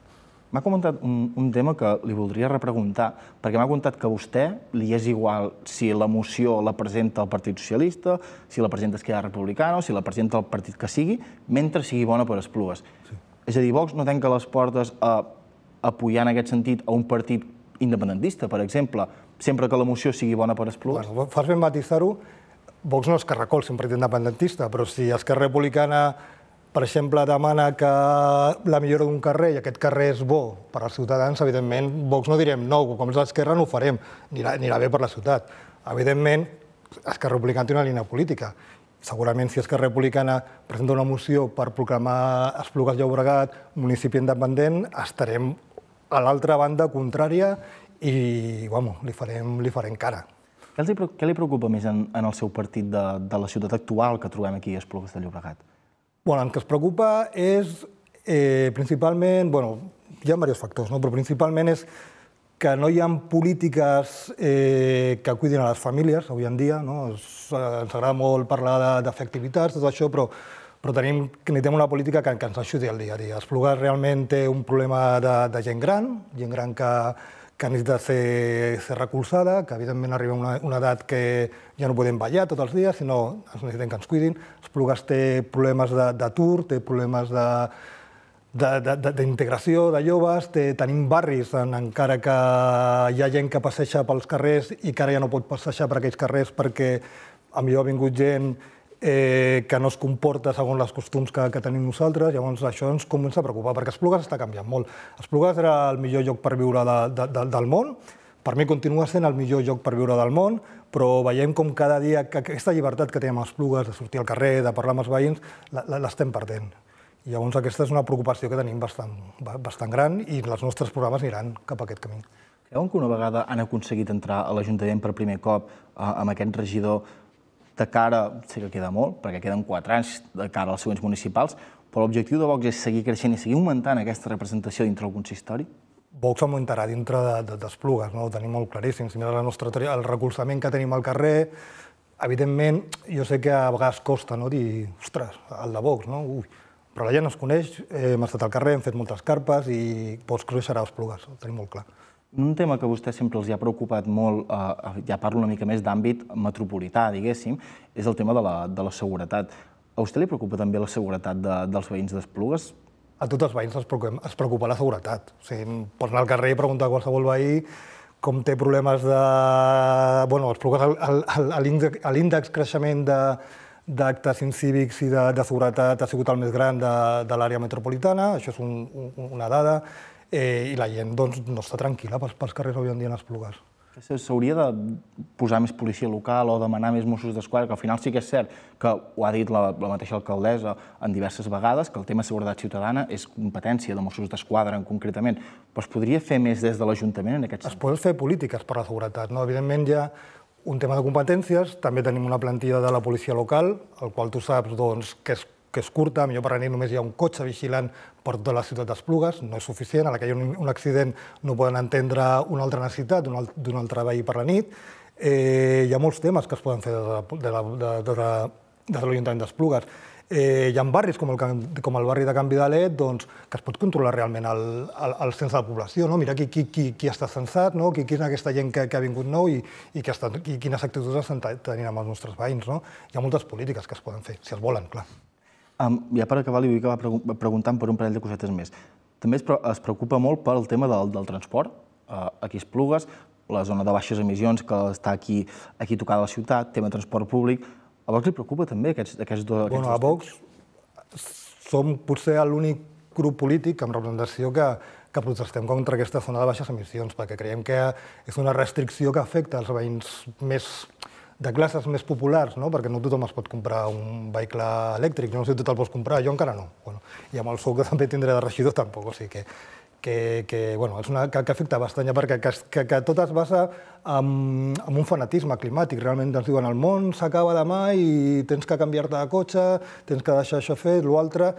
M'ha comentat un, un tema que li voldria repreguntar, perquè m'ha contat que a vostè li és igual si la moció la presenta el Partit Socialista, si la presenta Esquerra Republicana o si la presenta el partit que sigui, mentre sigui bona per Esplugues. Sí. És a dir, Vox no tanca les portes a apoyar en aquest sentit a un partit independentista, per exemple, sempre que la moció sigui bona per Esplugues? Bueno, fas ben matisar-ho. Vox no és que recolzi un partit independentista, però si Esquerra Republicana per exemple, demana que la millora d'un carrer i aquest carrer és bo per als ciutadans, evidentment, Vox no direm no, com és l'esquerra no ho farem, anirà, anirà bé per la ciutat. Evidentment, Esquerra Republicana té una línia política. Segurament, si Esquerra Republicana presenta una moció per proclamar Esplugues Llobregat municipi independent, estarem a l'altra banda contrària i, bueno, li farem, li farem cara. Què, li, què li preocupa més en, en el seu partit de, de la ciutat actual que trobem aquí a Esplugues de Llobregat? Bueno, el que es preocupa és eh, principalment, bueno, hi ha diversos factors, no? però principalment és que no hi ha polítiques eh, que cuidin a les famílies avui en dia. No? Es, ens agrada molt parlar d'efectivitats, tot això, però, però tenim, necessitem una política que, que ens ajudi al dia a dia. Esplugues realment té un problema de, de gent gran, gent gran que, que necessita ser, ser recolzada, que evidentment arriba una, una edat que ja no podem ballar tots els dies, sinó ens necessitem que ens cuidin. Esplugues té problemes d'atur, té problemes de, d'integració de, de, de joves, té, tenim barris en, encara que hi ha gent que passeja pels carrers i que ara ja no pot passejar per aquells carrers perquè a millor ha vingut gent eh, que no es comporta segons els costums que, que tenim nosaltres, llavors això ens comença a preocupar, perquè Esplugues està canviant molt. Esplugues era el millor lloc per viure de, de, de, del món, per mi continua sent el millor lloc per viure del món, però veiem com cada dia que aquesta llibertat que tenim a Esplugues, de sortir al carrer, de parlar amb els veïns, l'estem perdent. I llavors aquesta és una preocupació que tenim bastant, bastant gran i els nostres programes aniran cap a aquest camí. Creuen que una vegada han aconseguit entrar a l'Ajuntament per primer cop eh, amb aquest regidor de cara, sé que queda molt, perquè queden quatre anys de cara als següents municipals, però l'objectiu de Vox és seguir creixent i seguir augmentant aquesta representació dintre del consistori? Vox augmentarà dintre d'Esplugues, de, de, no? ho tenim molt claríssim. Si mires la nostra, el recolzament que tenim al carrer, evidentment, jo sé que a vegades costa no? dir, ostres, el de Vox, no? Ui. però la gent es coneix, hem estat al carrer, hem fet moltes carpes i Vox creixerà a Esplugues, ho tenim molt clar. Un tema que a vostè sempre els hi ha preocupat molt, eh, ja parlo una mica més d'àmbit metropolità, diguéssim, és el tema de la, de la seguretat. A vostè li preocupa també la seguretat de, dels veïns d'Esplugues? A tots els veïns es preocupa, es preocupa la seguretat. O sigui, pots anar al carrer i preguntar a qualsevol veí com té problemes de... Bueno, Esplugues, l'índex creixement de, d'actes incívics i de, de seguretat ha sigut el més gran de, de l'àrea metropolitana, això és un, un, una dada eh, i la gent doncs, no està tranquil·la pels, pels carrers avui en dia en Esplugues. S'hauria de posar més policia local o demanar més Mossos d'Esquadra, que al final sí que és cert que ho ha dit la, la mateixa alcaldessa en diverses vegades, que el tema de seguretat ciutadana és competència de Mossos d'Esquadra en concretament, però es podria fer més des de l'Ajuntament en aquest Es sentit? poden fer polítiques per la seguretat. No? Evidentment hi ha un tema de competències, també tenim una plantilla de la policia local, el qual tu saps doncs, que, és, que és curta, millor per a nit només hi ha un cotxe vigilant per tota la ciutat d'Esplugues, no és suficient, a la que hi ha un, un accident no poden entendre una altra necessitat d'un alt- d'un altre veí per la nit. Eh, hi ha molts temes que es poden fer des de, la- de, de, l'Ajuntament d'Esplugues. Eh, hi ha barris com el, com el barri de Can Vidalet doncs, que es pot controlar realment el, el, el cens de la població, no? mirar qui, qui, qui, qui està censat, no? qui, qui és aquesta gent que, que ha vingut nou i, i, que està, i quines actituds estan te- tenint amb els nostres veïns. No? Hi ha moltes polítiques que es poden fer, si es volen, clar. Um, ja per acabar, li vull acabar pregu- preguntant per un parell de cosetes més. També es, pre es preocupa molt pel tema del, del transport. Uh, aquí a Esplugues, la zona de baixes emissions que està aquí, aquí tocada a la ciutat, tema de transport públic. A Vox li preocupa també aquests, aquests, dos, aquests Bueno, a Vox som potser l'únic grup polític amb representació que, que protestem contra aquesta zona de baixes emissions, perquè creiem que és una restricció que afecta els veïns més de classes més populars, no? perquè no tothom es pot comprar un vehicle elèctric, no sé si tu te'l pots comprar, jo encara no. Bueno, I amb el sou que també tindré de regidor tampoc, o sigui que, que, que, bueno, és una, que, que afecta bastant, ja perquè que, que, que tot es basa en, en un fanatisme climàtic. Realment ens diuen el món s'acaba demà i tens que canviar-te de cotxe, tens que deixar això fet, l'altre,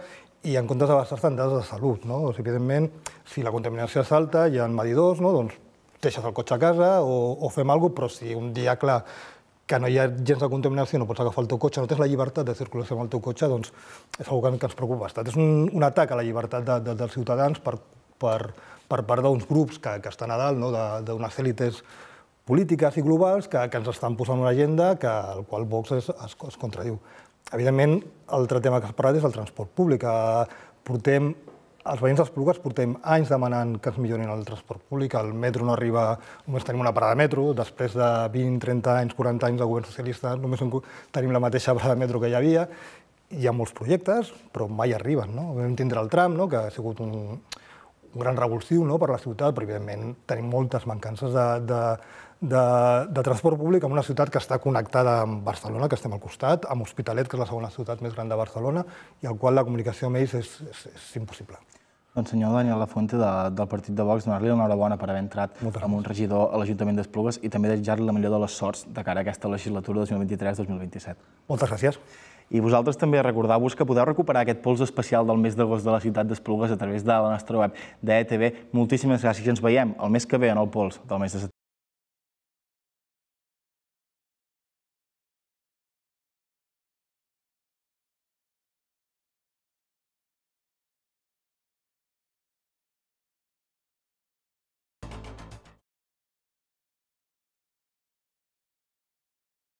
i en comptes de basar-te en dades de salut. No? O sigui, evidentment, si la contaminació és alta, hi ha medidors, no? doncs deixes el cotxe a casa o, o fem alguna cosa, però si un dia, clar, que no hi ha gens de contaminació, no pots agafar el teu cotxe, no tens la llibertat de circulació amb el teu cotxe, doncs és una que ens preocupa bastant. És un, un atac a la llibertat de, de, dels ciutadans per, per, per part d'uns grups que, que estan a dalt, no? d'unes èlites polítiques i globals que, que ens estan posant una agenda que, al qual Vox es, es, es contradiu. Evidentment, l'altre tema que has parlat és el transport públic. Eh, Portem els veïns d'Esplugues portem anys demanant que ens millorin el transport públic. El metro no arriba, només tenim una parada de metro, després de 20, 30 anys, 40 anys de govern socialista, només en- tenim la mateixa parada de metro que hi havia. Hi ha molts projectes, però mai arriben. No? Vam tindre el tram, no? que ha sigut un, un gran revulsiu no? per la ciutat, però evidentment tenim moltes mancances de, de, de, de transport públic en una ciutat que està connectada amb Barcelona, que estem al costat, amb Hospitalet, que és la segona ciutat més gran de Barcelona, i al qual la comunicació amb ells és, és, és impossible. Doncs senyor Daniel Lafuente, de, del partit de Vox, donar-li l'enhorabona per haver entrat amb un regidor a l'Ajuntament d'Esplugues i també desitjar-li la millor de les sorts de cara a aquesta legislatura 2023-2027. Moltes gràcies. I vosaltres també recordar-vos que podeu recuperar aquest pols especial del mes d'agost de la ciutat d'Esplugues a través de la nostra web d'ETV. Moltíssimes gràcies i ens veiem el mes que ve en el pols del mes de setembre.